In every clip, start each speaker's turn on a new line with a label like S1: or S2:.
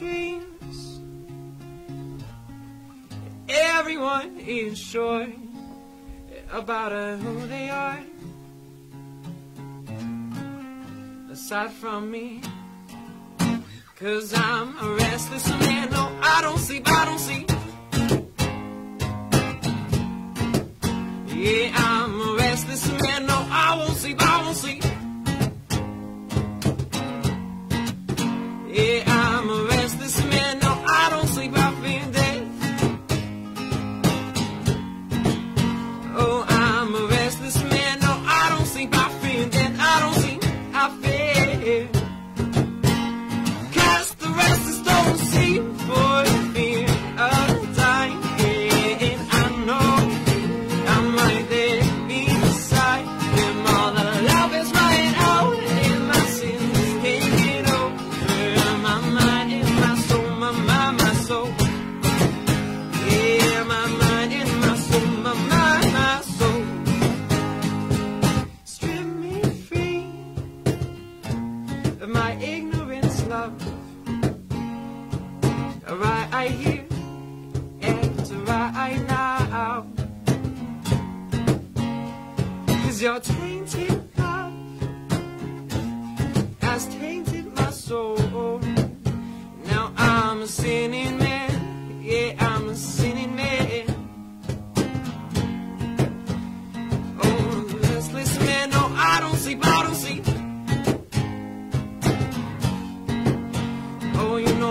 S1: dreams. Everyone is sure about who they are. Aside from me. Cause I'm a restless man. No, I don't sleep, I don't sleep. Yeah, I'm a restless man. No, I won't sleep, I won't sleep.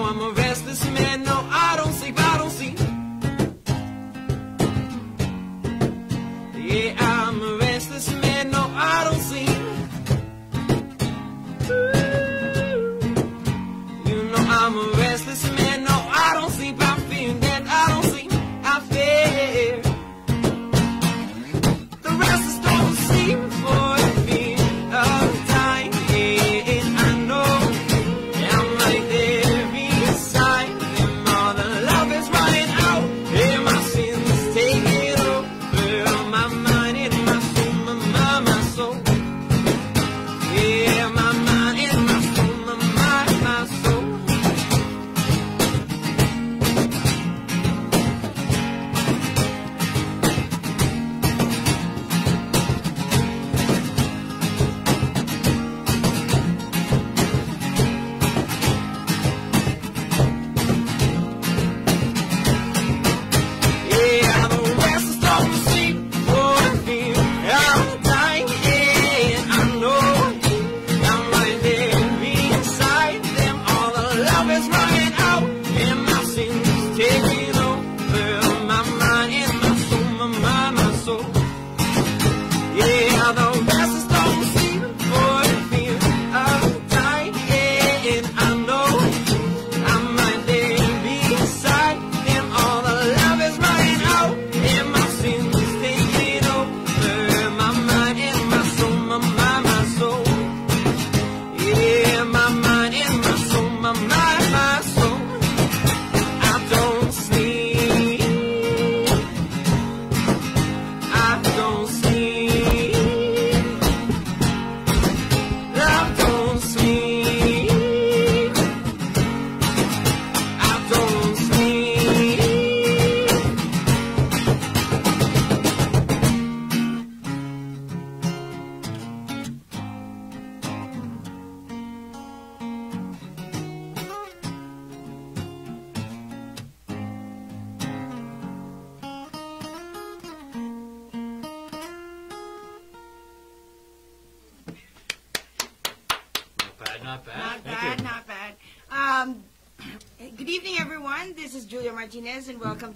S1: I'm a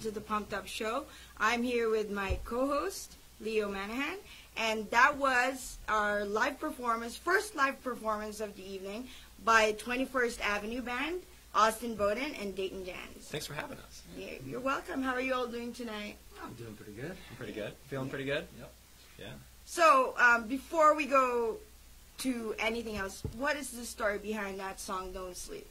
S2: to the Pumped Up Show. I'm here with my co-host Leo Manahan, and that was our live performance, first live performance of the evening by 21st Avenue Band, Austin Bowden, and Dayton Jans.
S3: Thanks for having us.
S2: Yeah, You're welcome. How are you all doing tonight?
S3: I'm doing pretty good. I'm pretty good. Feeling pretty good? Yep. Yeah.
S2: So, um, before we go to anything else, what is the story behind that song, Don't Sleep?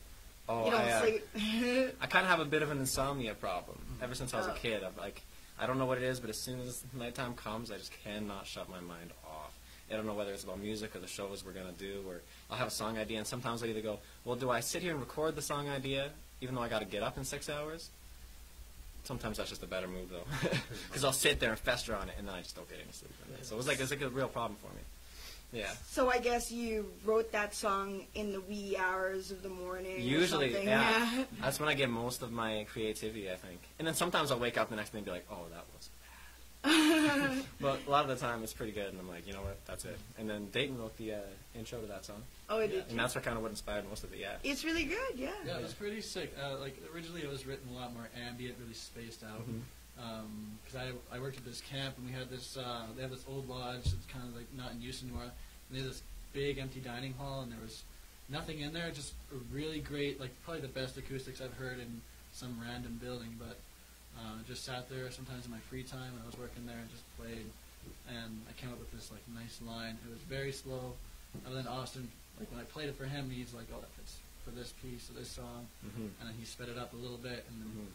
S3: Oh,
S2: you don't
S3: I, uh,
S2: sleep.
S3: I kind of have a bit of an insomnia problem. Ever since I was
S2: Oh.
S3: a kid, I'm like, I don't know what it is, but as soon as nighttime comes, I just cannot shut my mind off. I don't know whether it's about music or the shows we're gonna do, or I'll have a song idea, and sometimes I either go, well, do I sit here and record the song idea, even though I got to get up in six hours. Sometimes that's just a better move though, because I'll sit there and fester on it, and then I just don't get any sleep. So it was like it's like a real problem for me. Yeah.
S2: So I guess you wrote that song in the wee hours of the morning.
S3: Usually,
S2: something.
S3: yeah. That's when I get most of my creativity, I think. And then sometimes I'll wake up the next day and be like, oh, that was bad. but a lot of the time it's pretty good, and I'm like, you know what, that's it. And then Dayton wrote the uh, intro to that song,
S2: oh, it did.
S3: and that's what kind of what inspired most of it. Yeah.
S2: It's really good. Yeah.
S4: Yeah, it was pretty sick. Uh, like originally, it was written a lot more ambient, really spaced out.
S3: Mhm.
S4: Because I, I worked at this camp and we had this uh, they have this old lodge that's kind of like not in use anymore. And had this big empty dining hall and there was nothing in there. Just a really great, like probably the best acoustics I've heard in some random building. But uh, just sat there sometimes in my free time when I was working there and just played. And I came up with this like nice line. It was very slow. And then Austin, like when I played it for him, he's like, "Oh, that fits for this piece of this song."
S3: hmm
S4: and then he sped it up a little bit, and then
S3: Mhm.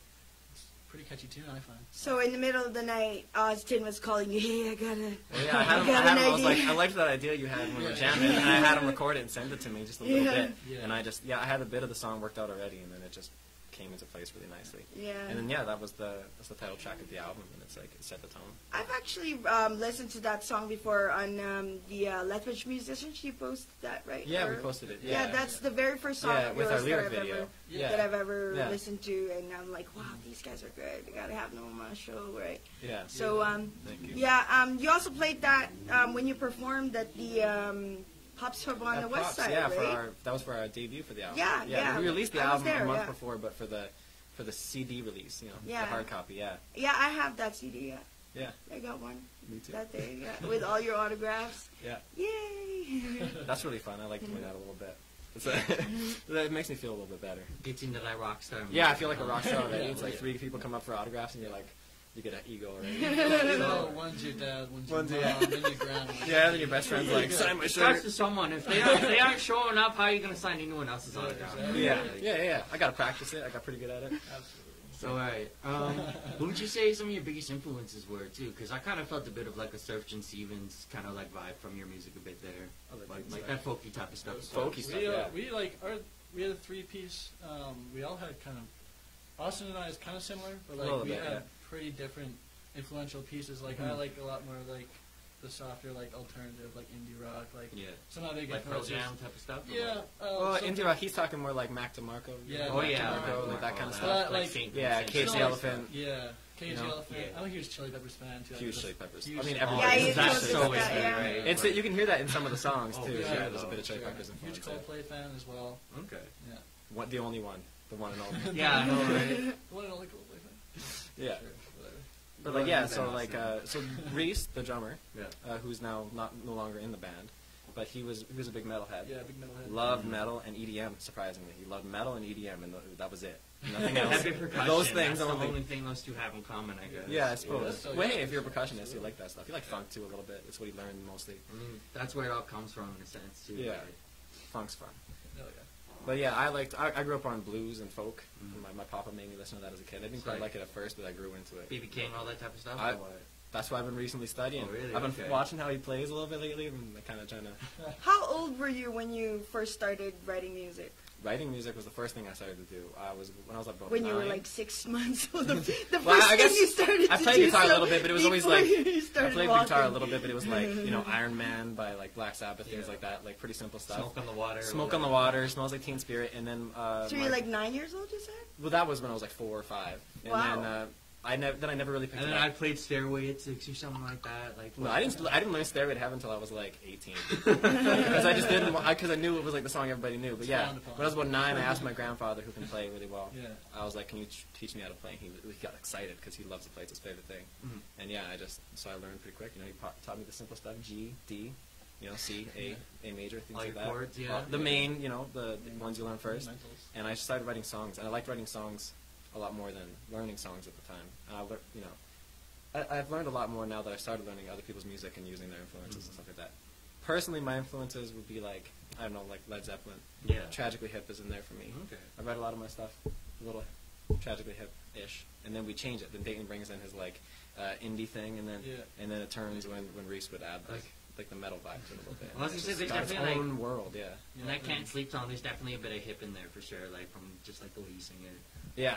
S4: It's a pretty catchy tune, I find.
S2: So in the middle of the night, Austin was calling you. Hey, I gotta.
S3: Yeah, I had, him, I,
S2: got
S3: had
S2: an
S3: him, I was like. I liked that idea you had when we were
S4: Yeah.
S3: jamming, and I had him record it and send it to me just a little
S2: Yeah.
S3: bit.
S4: Yeah.
S3: And I just, yeah, I had a bit of the song worked out already, and then it just came into place really nicely.
S2: Yeah.
S3: And then yeah, that was the that's the title track of the album, and it's like it set the tone.
S2: I've actually um, listened to that song before on um, the uh, Lethbridge Musician. She posted that, right?
S3: Yeah, we posted it.
S2: Yeah,
S3: Yeah,
S2: that's the very first song
S3: Yeah, with our
S2: yours that I've
S3: video.
S2: ever
S3: Yeah.
S2: that I've ever
S3: Yeah.
S2: listened to, and I'm like, wow, these guys are good. I gotta have them on my show, right?
S3: Yeah.
S2: So, um,
S3: Thank you.
S2: yeah, um, you also played that um, when you performed at the um, Pops Pub on the West Side,
S3: yeah,
S2: right?
S3: for our that was for our debut for the album.
S2: Yeah, yeah.
S3: We released the
S2: I
S3: album
S2: there,
S3: a month
S2: yeah.
S3: before, but for the for the CD release, you know,
S2: Yeah.
S3: the hard copy. Yeah,
S2: yeah, I have that CD. Yeah,
S3: yeah,
S2: I got one
S3: me too.
S2: that day. Yeah, with all your autographs.
S3: Yeah,
S2: Yay!
S3: that's really fun. I like doing that a little bit. It's a, mm-hmm. it makes me feel a little bit better.
S5: Gets into that rock star.
S3: Yeah, I feel like a rock star already.
S4: Yeah.
S3: It's like three people come up for autographs, and you're like, you get an ego already.
S4: So one's your dad, one's your
S3: One's-
S4: mom,
S3: yeah.
S4: then your grandma.
S3: yeah, then your best friend's like, sign my
S5: Starts
S3: shirt.
S5: to someone. If they aren't, if they aren't showing up, how are you going to sign anyone else's
S4: Yeah,
S5: autograph?
S4: exactly.
S3: Yeah, yeah, yeah, yeah. I gotta practice it. I got pretty good at it.
S4: Absolutely.
S5: So, alright. Um, who would you say some of your biggest influences were, too? Because I kind of felt a bit of like a Sufjan Stevens kind of like vibe from your music a bit there.
S3: Like
S5: Like,
S3: that
S5: like that folky type of stuff.
S3: Folky stuff,
S4: we, uh,
S3: yeah.
S4: we like our we had a three piece. Um, we all had kind of Austin and I is kind of similar, but like we
S3: bit,
S4: had
S3: yeah.
S4: Pretty different influential pieces. Like I
S3: Mhm.
S4: like a lot more like the softer, like alternative, like indie rock, like
S5: Yeah.
S4: some of the big
S5: Like Pearl. Jam type of stuff?
S4: Yeah.
S5: what?
S4: Uh,
S3: Well, indie rock, he's talking more like Mac DeMarco.
S4: Yeah,
S3: know,
S5: Oh,
S4: Mac
S5: yeah.
S4: DeMarco,
S5: right,
S3: like that kind of stuff.
S4: But, like-
S5: Saint
S3: Yeah,
S5: Vincent.
S3: Cage the
S4: Still, like,
S3: Elephant.
S4: Yeah, Cage
S3: You
S4: the
S3: know?
S4: Elephant.
S5: Yeah.
S4: I'm a huge Chili Peppers fan too.
S3: Huge
S4: Just
S3: Chili Peppers.
S4: huge
S3: I mean,
S4: Chili
S3: everyone
S2: Yeah,
S3: is.
S2: you
S5: That's
S2: told us
S5: so
S2: that,
S5: is
S2: yeah.
S5: right?
S3: It's you can hear that in some of the songs
S5: Oh,
S3: too.
S5: for
S3: Yeah,
S5: sure,
S3: there's a bit of Chili
S4: Sure.
S3: Peppers
S4: Huge
S3: influence.
S4: Coldplay fan as well.
S5: Okay.
S4: Yeah.
S3: What the only one, the one and only.
S5: Yeah, I know, right?
S4: One and only Coldplay fan.
S3: yeah.
S4: Sure, whatever.
S3: But like yeah, so like uh, so Reese, the drummer,
S5: Yeah.
S3: uh, who's now not no longer in the band, but he was he was a big metalhead.
S4: Yeah, big metalhead.
S3: Loved metal and EDM. Surprisingly, he loved metal and EDM, and th- that was it. Nothing else.
S5: Heavy percussion.
S3: Those things
S5: That's the
S3: only.
S5: only thing those two have in common, I guess.
S3: Yeah, I suppose.
S4: Yeah.
S3: Well, hey, if you're a percussionist, you like that stuff. You like funk too a little bit. It's what he learned mostly.
S5: Mm, That's where it all comes from, in a sense, too.
S3: Yeah.
S5: right?
S3: Funk's fun.
S4: Hell yeah.
S3: But yeah, I liked. I, I grew up on blues and folk.
S5: Mhm.
S3: My, my papa made me listen to that as a kid. I didn't
S5: So,
S3: quite
S5: like-
S3: like it at first, but I grew into it.
S5: BB King, all that type of stuff?
S3: I-
S5: or what?
S3: That's why I've been recently studying.
S5: Oh, really?
S3: I've been
S5: Okay.
S3: watching how he plays a little bit lately, and kind of trying to.
S2: How old were you when you first started writing music?
S3: Writing music was the first thing I started to do. I was when I was about
S2: When you were like six months old? The, the first
S3: Well, I
S2: thing
S3: guess
S2: you started
S3: I
S2: to
S3: played
S2: do
S3: guitar a little bit, but it was always like- I played
S2: walking.
S3: guitar a little bit, but it was like you know Iron Man by like Black Sabbath, things like that, like pretty simple stuff.
S5: Smoke on the water. or
S3: Smoke on the water, smells like Teen Spirit, and then uh,
S2: So you're like nine years old, you said?
S3: well, that was when I was like four or five, and
S2: Wow.
S3: then uh, I never then I never really picked
S5: And
S3: it
S5: then
S3: up.
S5: I played Stairway at Six or something like that. Like
S3: No, I didn't. I didn't learn Stairway to Heaven until I was like 18, because I just didn't. Because I, knew it was like the song everybody knew. But yeah, when I was about nine, I asked my grandfather, who can play really well.
S4: Yeah.
S3: I was like, "Can you teach me how to play?" And he, he got excited because he loves to play. It's his favorite thing.
S5: Mhm.
S3: And yeah, I just so I learned pretty quick. You know, he taught me the simple stuff: G, D, you know, C, A, A major, things
S5: All
S3: like that.
S5: chords, yeah.
S3: The main, you know, the, the ones you learn first. And I started writing songs, and I liked writing songs a lot more than learning songs at the time. And I, lear- you know, I, I've learned a lot more now that I started learning other people's music and using their influences and stuff like that. Personally, my influences would be like I don't know, like Led Zeppelin.
S5: Yeah.
S3: Tragically Hip is in there for me.
S5: Okay.
S3: I write a lot of my stuff a little tragically hip ish, and then we change it. Then Dayton brings in his like uh, indie thing, and then
S4: Yeah.
S3: and then it turns when when Reese would add
S5: Like
S3: like the metal vibe to a little bit.
S5: Well, I was
S3: It's
S5: gonna say,
S3: just
S5: there's
S3: got its
S5: definitely, like-
S3: own world. Yeah.
S4: Yeah,
S5: And that can't sleep song. There's definitely a bit of hip in there for sure, like from just like the way you sing it.
S3: Yeah.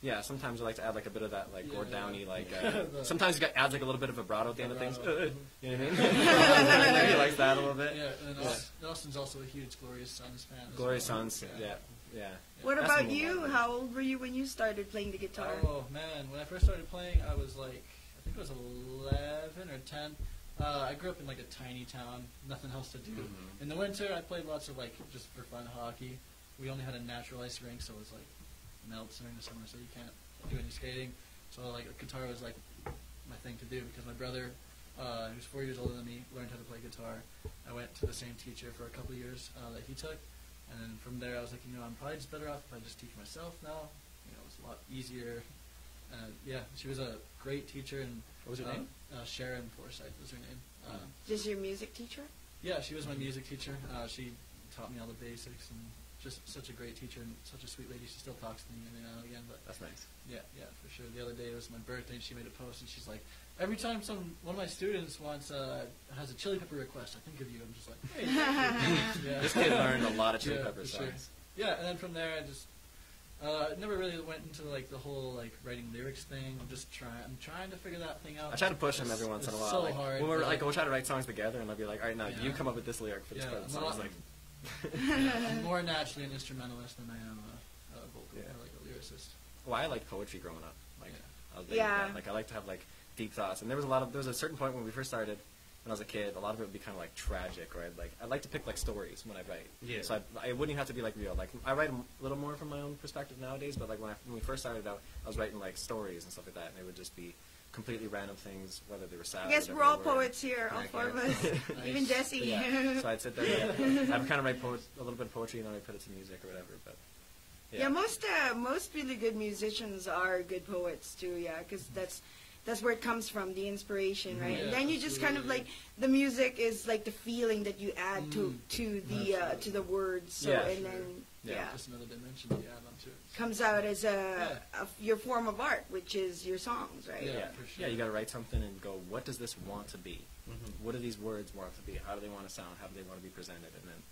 S3: Yeah, sometimes I like to add like a bit of that like
S4: Yeah,
S3: Gord
S4: yeah.
S3: Downie like. Uh, sometimes you got adds like a little bit of vibrato at the end of things.
S4: Vibrato.
S3: you know what I mean? he likes that a little bit.
S4: Yeah, and
S3: Yeah.
S4: Austin's also a huge Glorious Sons fan. as
S3: Glorious
S4: well.
S3: Sons. Yeah. Yeah.
S2: What
S3: That's
S2: about you?
S3: one.
S2: How old were you when you started playing the guitar?
S4: Oh man, when I first started playing, I was like, I think it was 11 or 10. Uh, I grew up in like a tiny town, nothing else to do.
S5: Mhm.
S4: In the winter, I played lots of like just for fun hockey. We only had a natural ice rink, so it was like melts during the summer, so you can't do any skating. So like guitar was like my thing to do because my brother, uh, who's four years older than me, learned how to play guitar. I went to the same teacher for a couple of years uh, that he took, and then from there I was like, you know, I'm probably just better off if I just teach myself now. You know, it's a lot easier. Uh, yeah, she was a great teacher, and
S3: What was her
S4: uh,
S3: name?
S4: Uh, Sharon Forsyth was her name. Uh,
S2: Just your music teacher?
S4: yeah, she was my music teacher. Uh, she taught me all the basics and just such a great teacher and such a sweet lady. She still talks to me every now and again. But
S3: That's nice.
S4: yeah, yeah, for sure. The other day it was my birthday and she made a post and she's like, every time some one of my students wants uh, has a chili pepper request, I think of you. I'm just like, hey, yeah.
S3: This kid learned a lot of Chili
S4: Yeah,
S3: Pepper
S4: for sure.
S3: songs.
S4: Yeah, and then from there I just uh, never really went into like the whole like writing lyrics thing. I'm just trying. I'm trying to figure that thing out.
S3: I try to push him every once in a
S4: it's
S3: while.
S4: So
S3: like,
S4: hard.
S3: when we're
S4: but-
S3: like, we'll try to write songs together, and I'll be like, all right, now
S4: Yeah.
S3: you come up with this lyric for this
S4: Yeah,
S3: part of the
S4: I'm
S3: song. like,
S4: I'm more naturally an instrumentalist than I am a, a vocal
S3: Yeah.
S4: like a lyricist.
S3: well, I like poetry growing up. Like,
S4: Yeah.
S3: I was big
S2: Yeah.
S3: into that. Like, I like to have like deep thoughts, and there was a lot of there was a certain point when we first started. When I was a kid, a lot of it would be kind of like tragic, right? Like I like to pick like stories when I write.
S5: Yeah.
S3: So I, I wouldn't even have to be like real. Like I write a little more from my own perspective nowadays, but like when, I, when we first started out, I was writing like stories and stuff like that, and it would just be completely random things, whether they were sad.
S2: I guess we're all
S3: were.
S2: poets here, all four of us. Even Jesse.
S3: Yeah. So I'd sit there. Yeah. I'd kind of write poet, a little bit of poetry, and then I put it to music or whatever. But yeah,
S2: Yeah, most uh, most really good musicians are good poets too. Yeah, because that's that's where it comes from, the inspiration, right?
S4: Yeah,
S2: and then you just kind of like the music is like the feeling that you add to
S4: Mm,
S2: to the uh, to the words. So
S3: Yeah,
S2: and
S4: sure.
S2: then
S3: Yeah.
S2: yeah,
S4: Just another dimension to add onto it.
S2: Comes out as a, a your form of art, which is your songs, right?
S4: Yeah,
S3: yeah,
S4: for
S3: yeah. You got to write something and go. What does this want to be?
S5: Mhm.
S3: What do these words want to be? How do they want to sound? How do they want to be presented? And then,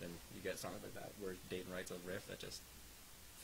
S3: then you get songs like that where Dayton writes a riff that just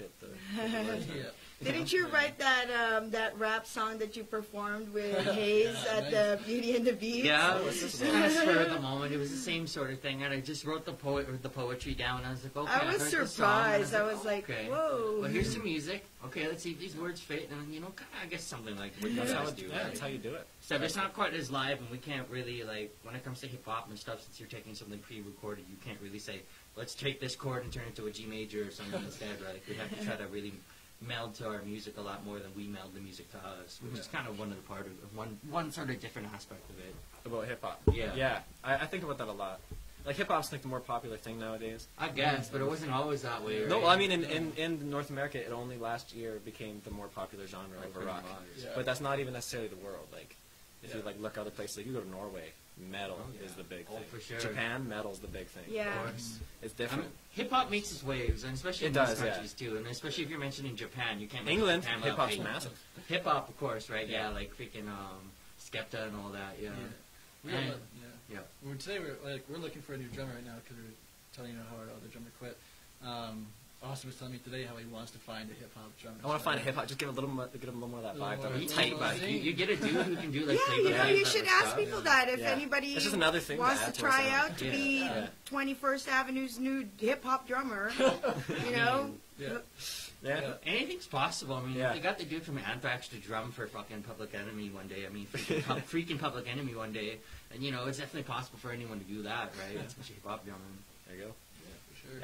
S3: fit the. the words.
S4: Yeah.
S2: Didn't you write that um, that rap song that you performed with Hayes
S4: Yeah,
S2: at the Beauty and the Beast?
S5: Yeah, it was just kind of spur of the moment. It was the same sort of thing, and I just wrote the poet the poetry down. I was like, okay.
S2: I was
S5: heard this song, and
S2: surprised. I was
S5: oh,
S2: like,
S5: okay.
S2: whoa.
S5: Well, here's some music. Okay, let's see if these words fit, and you know, I guess something like what you
S3: That's how
S5: guys
S3: it,
S5: do.
S3: yeah, that's how you do it.
S5: So it's not quite as live, and we can't really like when it comes to hip hop and stuff. Since you're taking something pre-recorded, you can't really say, "Let's take this chord and turn it to a G major or something instead." Right? We have to try to really meld to our music a lot more than we meld the music to us, which is kind of one of the part of one one sort of different aspect of it.
S3: About hip hop.
S5: Yeah.
S3: Yeah. I, I think about that a lot. Like hip hop's like the more popular thing nowadays.
S5: I guess, but it wasn't always that way. Right?
S3: No, well, I mean in, in, in North America, it only last year became the more popular genre
S5: Like
S3: over rock.
S4: Yeah.
S3: But that's not even necessarily the world. Like, if you like look other places, like you go to Norway, metal
S5: Oh,
S3: is the big
S5: Oh,
S3: thing.
S5: for sure.
S3: Japan, metal's the big thing.
S2: Yeah.
S5: Of course.
S3: It's
S5: I
S3: different.
S5: mean, hip hop makes its waves, and especially
S3: It
S5: in
S3: does,
S5: these
S3: yeah.
S5: too. And especially if you're mentioning Japan, you can't.
S3: England, hip hop's massive.
S5: Hip hop, of course, right? Yeah,
S3: Yeah.
S5: like freaking um, Skepta and all that. Yeah.
S4: Yeah. We
S5: And-
S4: got, yeah.
S5: yeah.
S4: Well, today we're like we're looking for a new drummer right now because we're telling you how our other drummer quit. Um, Austin was telling me today how he wants to find a hip hop drummer.
S3: I want to find a hip hop. Just give a little, more, give him a little more of that vibe.
S4: more-
S3: Don't
S5: You
S3: be
S5: tight,
S3: tight,
S5: bud.
S3: bud.
S5: You, you get a dude who can do like
S2: yeah, you know, you should
S5: stuff.
S2: ask people that if
S3: Yeah.
S2: anybody
S3: It's just another thing
S2: wants to
S3: to
S2: try out to be
S3: Yeah.
S2: 21st Avenue's new hip hop drummer. you know,
S4: Yeah.
S3: Yeah.
S4: Yeah.
S5: Anything's possible. I mean,
S3: Yeah.
S5: they got the dude from Anthrax to drum for fucking Public Enemy one day. I mean, freaking, Pub- freaking Public Enemy one day. And, you know, it's definitely possible for anyone to do that, right? Especially hip hop drumming.
S3: There you go.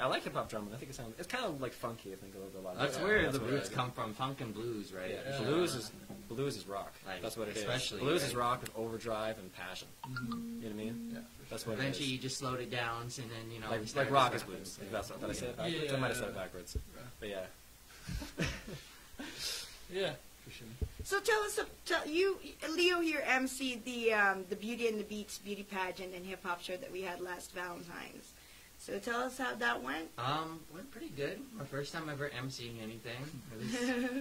S3: I like hip hop drumming. I think it sounds. It's kind of like funky. I think a little bit. A lot.
S5: That's
S3: Yeah,
S5: where
S3: that's
S5: the roots come from funk and blues, right?
S3: Yeah.
S4: Yeah.
S3: Blues is blues is rock.
S5: Like,
S3: That's what it is.
S5: especially,
S3: Blues
S5: right?
S3: is rock with overdrive and passion.
S4: Mhm.
S3: You know what I mean?
S4: Yeah, for
S3: That's what it
S5: Eventually,
S3: is.
S5: you just slowed it down, and then, you know. we
S3: Like, like rock is blues. Like that's what did I say it
S4: Yeah.
S3: backwards? I might have said it
S4: Yeah.
S3: backwards. But yeah.
S4: Yeah,
S2: so tell us, tell you, Leo here, MC the um, the Beauty and the Beats beauty pageant and hip hop show that we had last Valentine's. So tell us how that went.
S5: Um, went pretty good. My first time ever emceeing anything.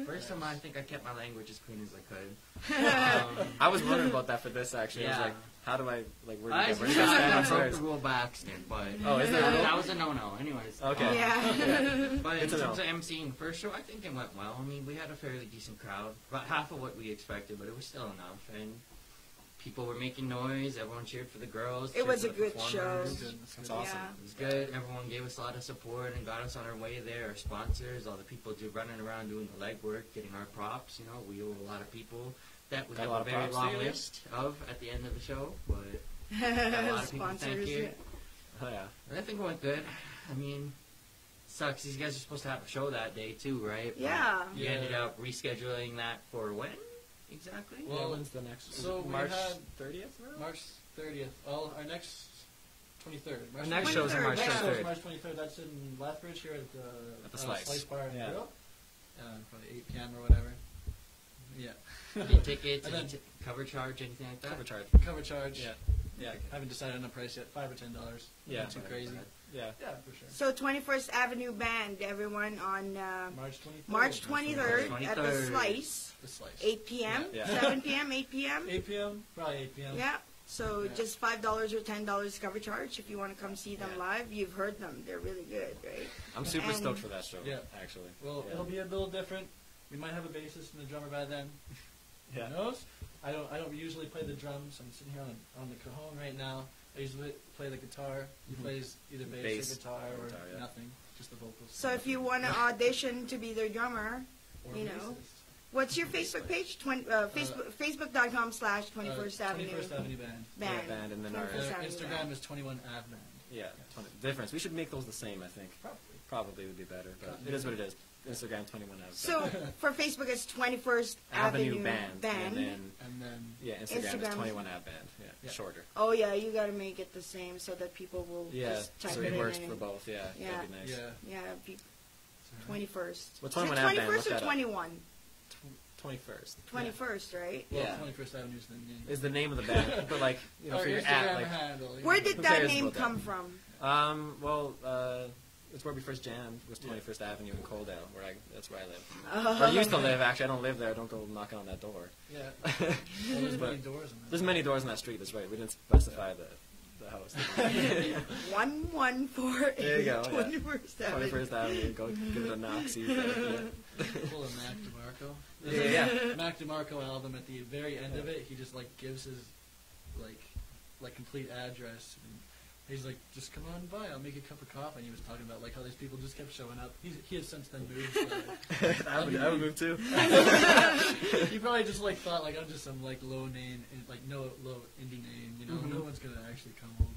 S5: First time I think I kept my language as clean as I could. Um,
S3: I was wondering about that for this actually. I was
S5: Yeah.
S3: like, how do I like where do
S5: I
S3: you, where do you
S5: I broke the rule by accident, but
S3: Oh, is there a
S5: that,
S3: rule?
S5: that was a no-no. Anyways,
S3: Okay.
S5: um,
S2: Yeah.
S5: But in terms
S3: know.
S5: of emceeing the first show, I think it went well. I mean, we had a fairly decent crowd, about half of what we expected, but it was still enough. And people were making noise. Everyone cheered for the girls.
S2: It was a good
S5: performers.
S2: show.
S3: That's awesome.
S2: Yeah.
S5: It was good. Everyone gave us a lot of support and got us on our way there. Our sponsors, all the people do running around doing the legwork, getting our props. You know, we owe a lot of people that we
S3: Got a
S5: have
S3: lot
S5: a very long
S3: do you?
S5: list of at the end of the show. But a lot of people thank
S2: Sponsors.
S5: you.
S3: Oh, yeah.
S5: I think it went good. I mean, sucks. These guys are supposed to have a show that day too, right? But
S2: Yeah.
S5: We
S4: Yeah.
S5: ended up rescheduling that for when exactly?
S4: Well,
S3: yeah, when's the next? is
S4: so
S3: it
S4: we
S3: March
S4: had
S3: 30th.
S4: March 30th. Well, our next 23rd. March
S3: Our next
S2: 23rd,
S3: show's on March
S2: yeah.
S4: Next show's
S3: 23rd.
S4: March 23rd. That's in Lethbridge here at the,
S3: At the
S4: uh,
S3: Slice.
S4: Bar and
S3: Yeah.
S4: Grill. Uh, probably 8 p.m. or whatever. Yeah.
S5: Any tickets, any t- cover charge, anything like that?
S3: Cover charge.
S4: Cover charge.
S3: Yeah. Yeah.
S4: I haven't decided on the price yet. Five or ten dollars.
S3: Yeah.
S4: Not too crazy.
S3: Yeah.
S4: Yeah, for sure.
S2: So 21st Avenue Band, everyone on uh,
S4: March 23rd.
S2: March 23rd at the
S5: 23rd.
S2: Slice,
S4: The slice.
S2: 8 p.m.,
S3: Yeah.
S2: 7 p.m., 8 p.m.
S4: 8 p.m. Probably 8 p.m.
S2: Yeah. So
S4: Yeah.
S2: just five dollars or ten dollars cover charge if you want to come see them
S3: Yeah.
S2: live. You've heard them; they're really good, right?
S3: I'm super
S2: And-
S3: stoked for that show.
S4: Yeah.
S3: Actually.
S4: Well,
S3: Yeah.
S4: it'll be a little different. We might have a bassist and a drummer by then.
S3: Yeah.
S4: Who knows? I don't. I don't usually play the drums. I'm sitting here on, on the cajon right now. I usually play the guitar. He
S3: Mhm.
S4: plays either bass,
S3: Bass
S4: or guitar or
S3: guitar, yeah.
S4: nothing, just the vocals.
S2: So if you want to audition to be their drummer,
S4: Or
S2: you know,
S4: bassist.
S2: what's your Facebook page? Twen- uh, Facebook Facebook.com slash Twenty First
S4: Uh,
S2: Avenue
S4: 21st Avenue Band.
S3: Yeah,
S2: Band.
S3: band, and then our
S4: Their
S2: Avenue
S4: Instagram
S2: Band.
S4: is 21 Av Band.
S3: yeah, ton of difference. We should make those the same. I think
S4: Probably.
S3: probably would be better, but it is what it is. Instagram 21 out.
S2: So for Facebook, it's Twenty First
S3: Avenue,
S2: Avenue,
S3: band,
S2: Band.
S3: and then
S4: And then
S3: yeah, Instagram,
S2: Instagram.
S3: is 21 Avenue. Band. Yeah,
S4: Yeah.
S3: shorter.
S2: oh yeah, you got to make it the same so that people will
S3: Yeah,
S2: just type
S3: so
S2: it
S3: it
S2: in.
S3: works
S2: and-
S3: for both. Yeah,
S2: Yeah.
S3: that'd be nice.
S4: yeah.
S2: Yeah,
S4: so-
S2: Twenty First.
S3: Well, 21 Ave Band,
S2: Twenty First
S3: look
S2: or
S3: that up.
S2: Twenty One?
S3: 21st
S2: Twenty First, right?
S4: Well,
S3: Yeah.
S4: 21st Avenue is the name.
S3: is the name of the band, but like you know, for your
S4: Instagram
S3: at like
S4: handle.
S2: Where
S4: yeah.
S2: did that name
S3: about that?
S2: come from?
S3: um well uh. It's where we first jammed. Was
S4: Yeah.
S3: 21st Avenue in Coaldale, where I that's where I live.
S2: Oh.
S3: Where I used to live. Actually, I don't live there. I Don't go knocking on that door.
S4: Yeah. Well, there's many doors in
S3: There's many doors on that street. That's right. We didn't specify the the house.
S2: One one four
S3: There you
S2: eight
S3: go, yeah.
S2: Twenty First Avenue.
S3: 21st Avenue. Go give it a knock. See. If yeah.
S4: Full of Mac DeMarco.
S3: Yeah,
S4: There's
S3: yeah.
S4: a Mac DeMarco album at the very end of it. He just like gives his like like complete address. And he's like, just come on by. I'll make you a cup of coffee. And he was talking about like how these people just kept showing up. He's, he has since then moved. So,
S3: I would, I would move too.
S4: he probably just like thought like I'm just some like low name, and like no low indie name. You know,
S3: Mhm.
S4: no one's gonna actually come over.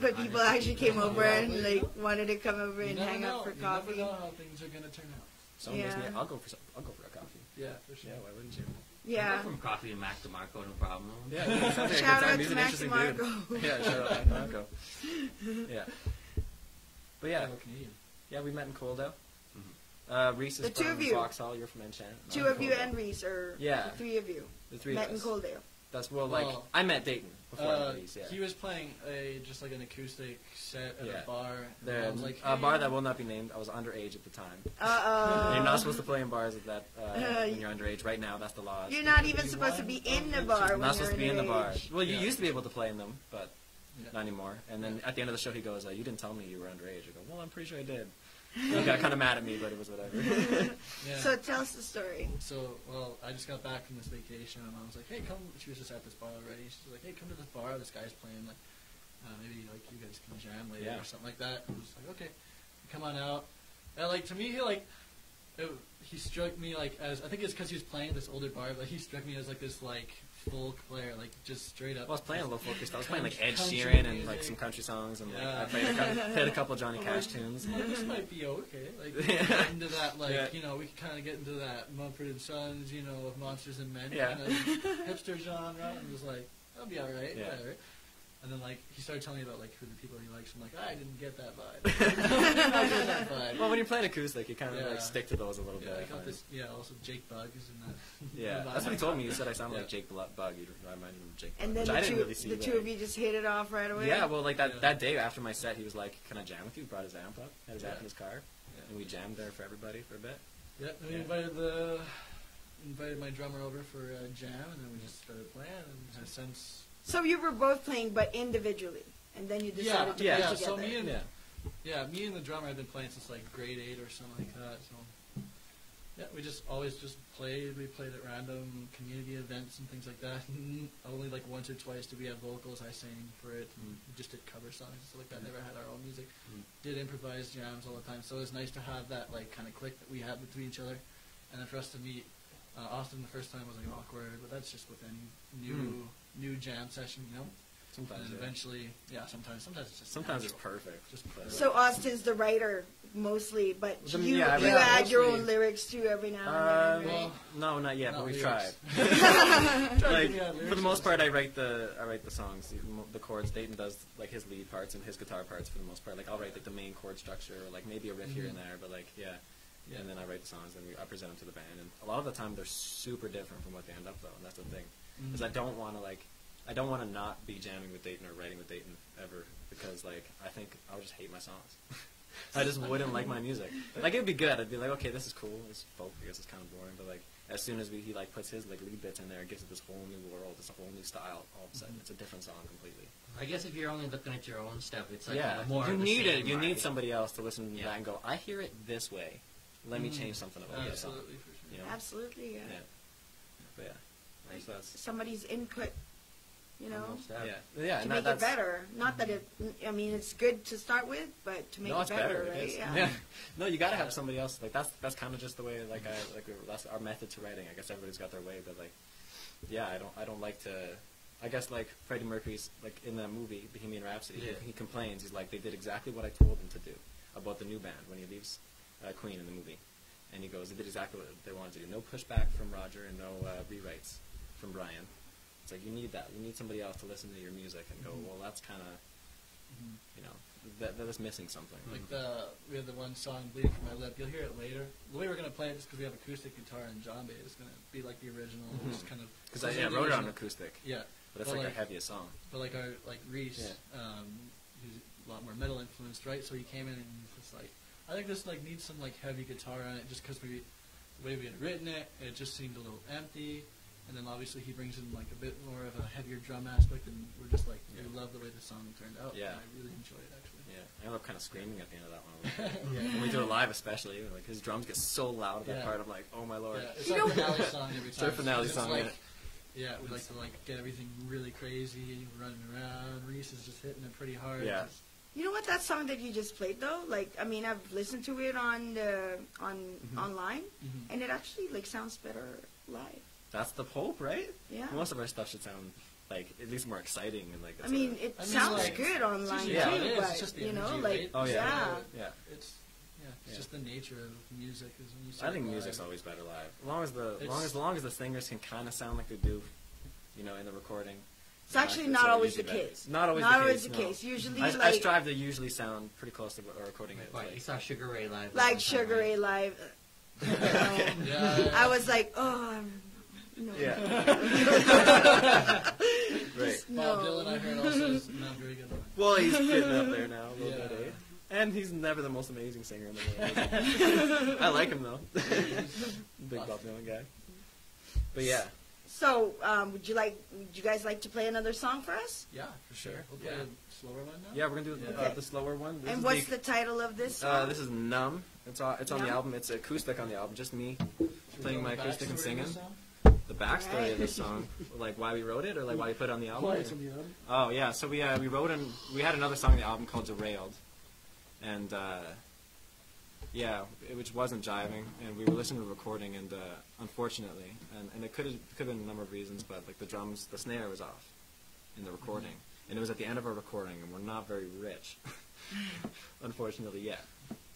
S2: But people actually came over and like wanted to come over
S4: You
S2: and hang
S4: know.
S2: out for coffee.
S4: you
S2: coffee.
S4: never know how things are gonna turn out.
S3: Someone gives me.
S2: Yeah.
S3: I'll go for some. I'll go for a coffee.
S4: Yeah, for sure.
S3: Yeah. Why wouldn't you?
S2: Yeah.
S5: From coffee to Mac DeMarco, no problem.
S3: Yeah. it sounds like a
S2: Shout out to
S3: an
S2: Mac
S3: interesting dude.
S2: DeMarco.
S3: Yeah. Shout out to Mac DeMarco. Yeah. But yeah,
S4: Fellow Canadian.
S3: yeah, we met in Coaldale.
S5: Mhm.
S3: Uh, Reese is
S2: The two
S3: from
S2: of you.
S3: Vauxhall. You're from Enchant.
S2: Two
S3: I'm
S2: of you and Reese, or
S3: Yeah.
S2: the three of you
S3: the three
S2: met
S3: of
S2: in
S3: us. That's well, like
S4: Well,
S3: I met Dayton before
S4: Uh,
S3: met Yeah.
S4: He was playing a just like an acoustic set at
S3: Yeah.
S4: a bar.
S3: There,
S4: I was like,
S3: a bar that will not be named. I was underage at the time.
S2: Uh
S3: you're not supposed to play in bars at that uh,
S2: Uh,
S3: when you're underage. Right now, that's the law.
S2: You're not even
S4: Be
S2: supposed to be in the
S4: the
S2: bar
S4: two.
S2: when
S3: not
S2: you're
S3: supposed to be in the bar. Well, you
S4: Yeah.
S3: used to be able to play in them, but
S4: Yeah.
S3: not anymore. And then at the end of the show, he goes, uh, "You didn't tell me you were underage." I go, "Well, I'm pretty sure I did." He got kind of mad at me, but it was whatever.
S4: Yeah.
S2: So tell us the story.
S4: So, well, I just got back from this vacation, and I was like, "Hey, come!" She was just at this bar already. She's like, "Hey, come to this bar. This guy's playing. Like, uh, maybe like you guys can jam later
S3: Yeah.
S4: or something like that." I was like, "Okay, come on out." And like to me, he like it, he struck me like as I think it's because he was playing at this older bar, but he struck me as like this like folk player, like just straight up.
S3: I was playing a little focused. I was playing like Ed Sheeran and like some country songs, and like
S4: Yeah.
S3: I played a, couple, played a couple Johnny Cash tunes.
S4: Well, this might be okay. Like we
S3: Yeah.
S4: into that, like
S3: Yeah.
S4: you know, we can kind of get into that Mumford and Sons, you know, of Monsters and Men
S3: Yeah.
S4: kind of hipster genre, and was like, that'll be all right,
S3: Yeah.
S4: whatever. And then like he started telling me about like who the people he likes. I'm like, I didn't get that vibe. I'm not getting that vibe.
S3: Well, when you're playing acoustic, you kind of
S4: Yeah.
S3: like stick to those a little
S4: yeah,
S3: bit.
S4: I
S3: I
S4: got
S3: find.
S4: this. Yeah, also Jake Bugg is in that.
S3: Yeah, that's what he told me. He said I sounded
S4: Yeah.
S3: like Jake Blu- Bug. You reminded him of Jake Bugg,
S2: And then
S3: which
S2: the
S3: I didn't
S2: two,
S3: really see.
S2: the two of you just hit it off right away.
S3: Yeah, well, like that,
S4: Yeah.
S3: that day after my set, he was like, "Can I jam with you?" Brought his amp up, had his amp in his car,
S4: Yeah.
S3: and we jammed there for everybody for a bit.
S4: Yeah, then we
S3: Yeah.
S4: invited the invited my drummer over for a jam, and then we just started playing. And has since
S2: So you were both playing, but individually, and then you decided to
S3: Yeah,
S2: play
S4: yeah.
S2: together.
S4: So me and
S3: Yeah,
S4: yeah, me and the drummer have been playing since like grade eight or something like that. So yeah, we just always just played. We played at random community events and things like that. Only like once or twice did we have vocals. I sang for it. And
S3: Mm.
S4: we just did cover songs and stuff like that.
S3: Mm.
S4: Never had our own music.
S3: Mm.
S4: Did improvised jams all the time. So it was nice to have that like kind of click that we had between each other, and then for us to meet. Uh, Austin the first time was like awkward, but that's just with any new new jam session, you know.
S3: sometimes.
S4: and
S3: yeah.
S4: eventually, yeah, sometimes sometimes it's just
S3: Sometimes it's perfect.
S4: Just
S3: but-
S2: So Austin's the writer mostly, but
S3: The-
S2: you
S3: yeah,
S2: you
S3: write-
S2: add your own lyrics too every now and then, right?
S4: Um, well,
S3: no, not yet,
S4: Not
S3: but we've
S4: lyrics.
S3: tried.
S4: Tried
S3: like
S4: give
S3: for the most part, I write the I write the songs, the, chords. Dayton does like his lead parts and his guitar parts for the most part. Like I'll write like the main chord structure, or like maybe a riff here mm-hmm.
S4: and
S3: there, but like yeah.
S4: Yeah.
S3: And then I write the songs, and we, I present them to the band. And a lot of the time, they're super different from what they end up though, and that's the thing. Because I don't want to like, I don't want to not be jamming with Dayton or writing with Dayton ever, because like I think I would just hate my songs. I just wouldn't like my music. Like it'd be good. I'd be like, okay, this is cool. It's folk. I guess it's kind of boring, but like as soon as we, he like puts his like lead bits in there, it gives it this whole new world. It's a whole new style. All of a sudden, it's a different song completely.
S5: I guess if you're only looking at your own stuff, it's like
S3: yeah,
S5: more
S3: you
S5: of the
S3: need
S5: same,
S3: it. You need somebody else to listen to
S5: Yeah.
S3: that and go, I hear it this way. Let me
S4: Mhm.
S3: change something about this song.
S4: Absolutely, for sure.
S3: You know?
S2: Absolutely, yeah.
S3: Yeah. But yeah.
S2: Like,
S3: So that's-
S2: somebody's input, you know,
S5: Almost that.
S3: yeah. Yeah.
S2: to
S3: and
S2: make
S3: that,
S2: it
S3: that's,
S2: better. Not that it, I mean, it's good to start with, but to make
S3: no,
S2: it
S3: it's
S2: better,
S3: better.
S2: right?
S3: It is.
S2: Yeah.
S3: no, you gotta have somebody else. Like that's that's kind of just the way. Like I like we- that's our method to writing. I guess everybody's got their way, but like, yeah, I don't I don't like to. I guess like Freddie Mercury's like in that movie Bohemian Rhapsody.
S5: Yeah.
S3: He, he complains. He's like they did exactly what I told them to do about the new band when he leaves uh, Queen in the movie, and he goes they did exactly what they wanted to do. No pushback from Roger and no uh, rewrites from Brian. It's like you need that. You need somebody else to listen to your music and go,
S4: Mhm.
S3: well, that's kind of
S4: Mhm.
S3: you know that that is missing something.
S4: Like the we had the one song "Bleeding from My Lip." You'll hear it later. The way we're gonna play it is because we have acoustic guitar and Bay. It's gonna be like the original.
S3: Mhm.
S4: Just kind of
S3: Because I yeah, wrote it on acoustic,
S4: Yeah,
S3: but it's
S4: But
S3: like,
S4: like-
S3: our heaviest song.
S4: but like our like Reese, um, he's a lot more metal influenced, right? So he came in and he's just like, I think this like needs some like heavy guitar on it, just because we the way we had written it, it just seemed a little empty. And then obviously he brings in like a bit more of a heavier drum aspect, and we're just like
S3: Yeah.
S4: we love the way the song turned out.
S3: Yeah.
S4: and I really enjoy it actually.
S3: Yeah, I ended up kind of screaming at the end of that one. a little bit.
S4: Yeah.
S3: When we do it live, especially, like his drums get so loud at that
S4: Yeah.
S3: part. I'm like, oh my lord.
S4: Yeah, it's
S2: You
S4: our finale song every
S3: It's
S4: time.
S3: our finale
S4: It's
S3: song,
S4: Like,
S3: yeah.
S4: yeah, we like to like get everything really crazy, running around. Reese is just hitting it pretty hard.
S3: Yeah.
S4: Just-
S2: You know what? That song that you just played, though, like, I mean, I've listened to it on the on
S3: Mhm.
S2: online,
S4: Mhm.
S2: and it actually like sounds better live.
S3: That's the hope, right?
S2: Yeah.
S3: Most of our stuff should sound like at least more exciting and like.
S2: I mean, it
S4: I mean,
S2: sounds
S4: like,
S2: good online
S4: usually
S3: Yeah.
S2: too,
S4: how
S2: but
S4: it's just the
S2: you know,
S4: energy,
S2: like,
S4: right?
S3: Oh, yeah.
S2: yeah.
S3: yeah.
S4: It's yeah, it's
S3: Yeah.
S4: just the nature of music. Is when you
S3: I
S4: start
S3: think
S4: live.
S3: music's always better live. As long as the
S4: It's-
S3: long as, as long as the singers can kind of sound like they do, you know, in the recording.
S2: It's actually not always the
S3: better.
S2: case.
S3: Not always
S2: Not
S3: the
S2: always
S3: case.
S2: the
S3: no.
S2: case. Usually,
S3: I, I strive to usually sound pretty close to what a recording is.
S5: What,
S3: like-
S5: you saw Sugar Ray live.
S2: Like
S5: one
S2: Sugar? Ray Live.
S4: Yeah, yeah.
S2: I was like, oh, I'm, no.
S3: Yeah. Right.
S2: Just
S4: Bob
S2: no.
S4: Dylan, I heard also is not very good. live.
S3: Well, he's getting up there now a little
S4: Yeah.
S3: bit, eh? And he's never the most amazing singer in the world. I like him though. Big Bob Dylan guy. But yeah,
S2: So, um, would you like? Would you guys like to play another song for us?
S4: Yeah, for sure. We'll play
S3: Yeah.
S4: a slower one now.
S3: yeah, we're gonna do
S4: Yeah.
S3: uh, the slower one. This
S2: and what's the title of this song?
S3: Uh, this is numb. It's on, it's on the album. It's acoustic on the album. Just me
S4: Should
S3: playing my acoustic and
S4: backstory of
S3: singing.
S4: This song?
S3: The backstory of this song, like why we wrote it, or like why we put it on the album.
S4: Why
S3: or-
S4: it's on the album?
S3: Oh yeah, so we uh, we wrote and we had another song on the album called Derailed, and uh, yeah, it, which wasn't jiving, and we were listening to the recording, and uh, unfortunately, and, and it could have could have been a number of reasons, but like the drums, the snare was off in the recording, and it was at the end of our recording, and we're not very rich, unfortunately yet.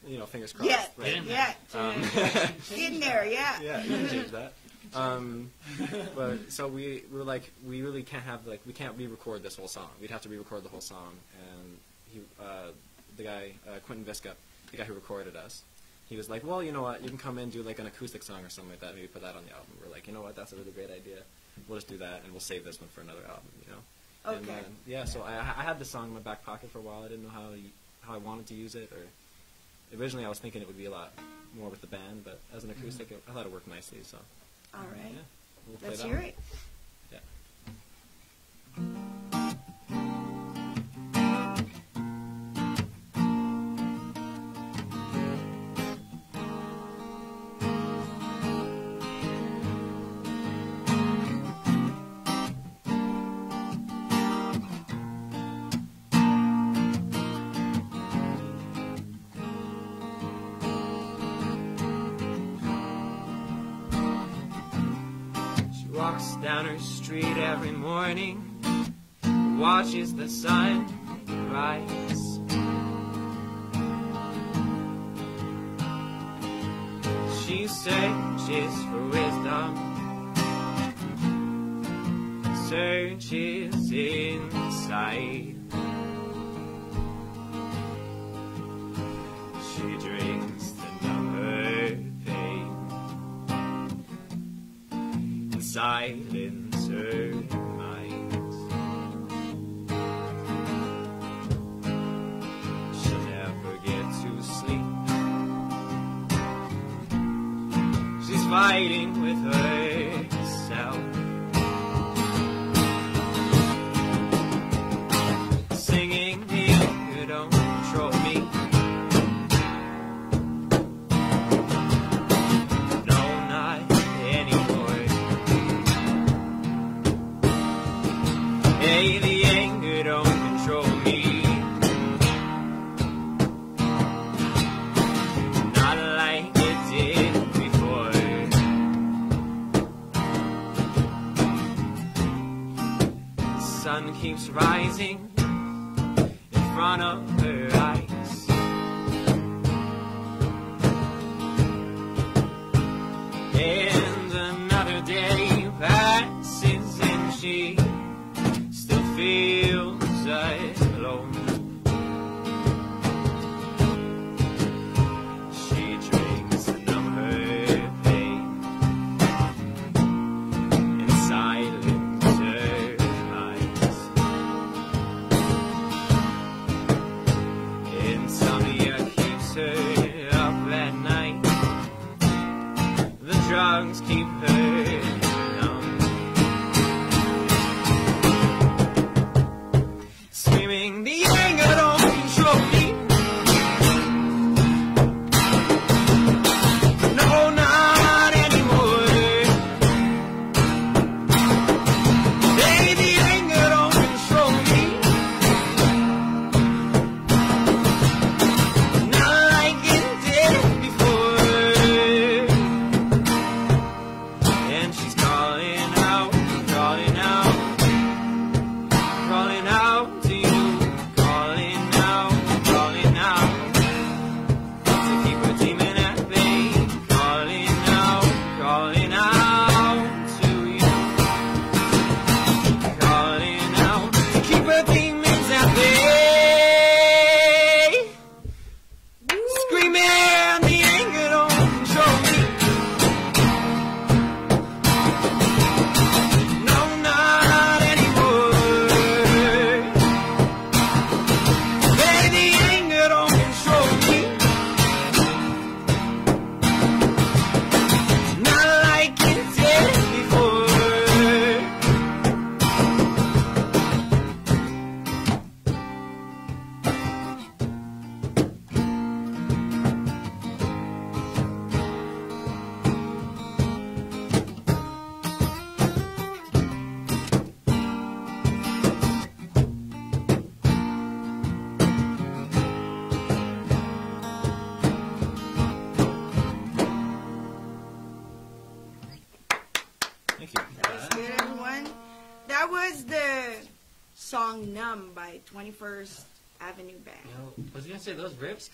S3: You know, fingers crossed.
S2: Yeah,
S3: right?
S2: Yeah,
S3: Um,
S2: in there, yeah.
S3: yeah, you can change that.
S1: Um, but so we, we were like, we really can't have like we can't re-record this whole song. We'd have to re-record the whole song. And he, uh, the guy uh, Quentin Visca, the guy who recorded us, he was like, well, you know what, you can come in and do like an acoustic song or something like that. Maybe put that on the album. We're like, you know what, that's a really great idea. We'll just do that, and we'll save this one for another album. You know. And
S3: Okay.
S1: then, yeah, so I, I had the song in my back pocket for a while. I didn't know how how I wanted to use it, or originally I was thinking it would be a lot more with the band, but as an acoustic, it, I thought it worked nicely. So
S3: All right.
S1: yeah, we'll
S3: Let's hear
S1: one.
S3: it.
S1: Every morning, watches the sun rise. She searches for wisdom, searches inside. She drinks to numb her pain and silence keeps rising in front of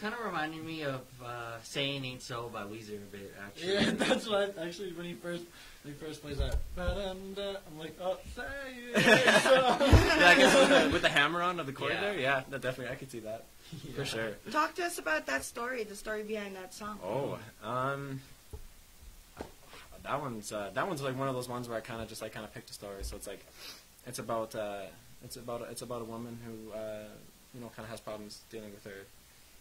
S5: kind of reminded me of uh, "Say It Ain't So" by Weezer a bit. Actually,
S4: Yeah, that's what I, actually when he first when he first plays that, ba-dum-da, I'm like, oh, say it. so.
S3: yeah, I guess with the, with the hammer on of the chord
S5: Yeah.
S3: there, yeah, that definitely I could see that for sure.
S2: Talk to us about that story, the story behind that song.
S3: Oh, um, that one's uh, that one's like one of those ones where I kind of just like kind of picked a story. So it's like, it's about uh, it's about it's about a woman who uh, you know kind of has problems dealing with her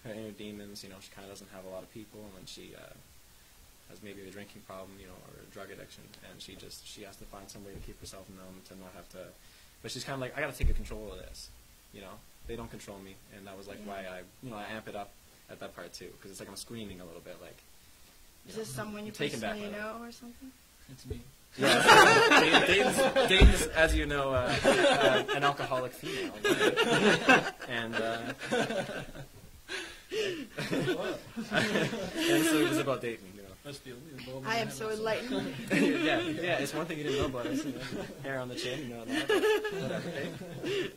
S3: her inner demons. You know, she kind of doesn't have a lot of people, and then she uh, has maybe a drinking problem, you know, or a drug addiction, and she just she has to find some way to keep herself numb to not have to. But she's kind of like, I got to take control of this. You know, they don't control me, and that was like why I you know I amp it up at that part too, because it's like I'm screaming a little bit, like.
S2: Is
S3: know,
S2: this someone you
S3: I'm taken back
S2: personally
S3: by that.
S2: know or something?
S4: It's me.
S3: Yeah, Dayton- Dayton's, Dayton's, as you know, uh, uh, an alcoholic female, and uh, and so it was about Dayton, you know.
S4: That's the only involvement
S2: I am so enlightened.
S3: yeah, yeah, it's one thing you didn't know about us, you know, hair on the chin, you know that. but?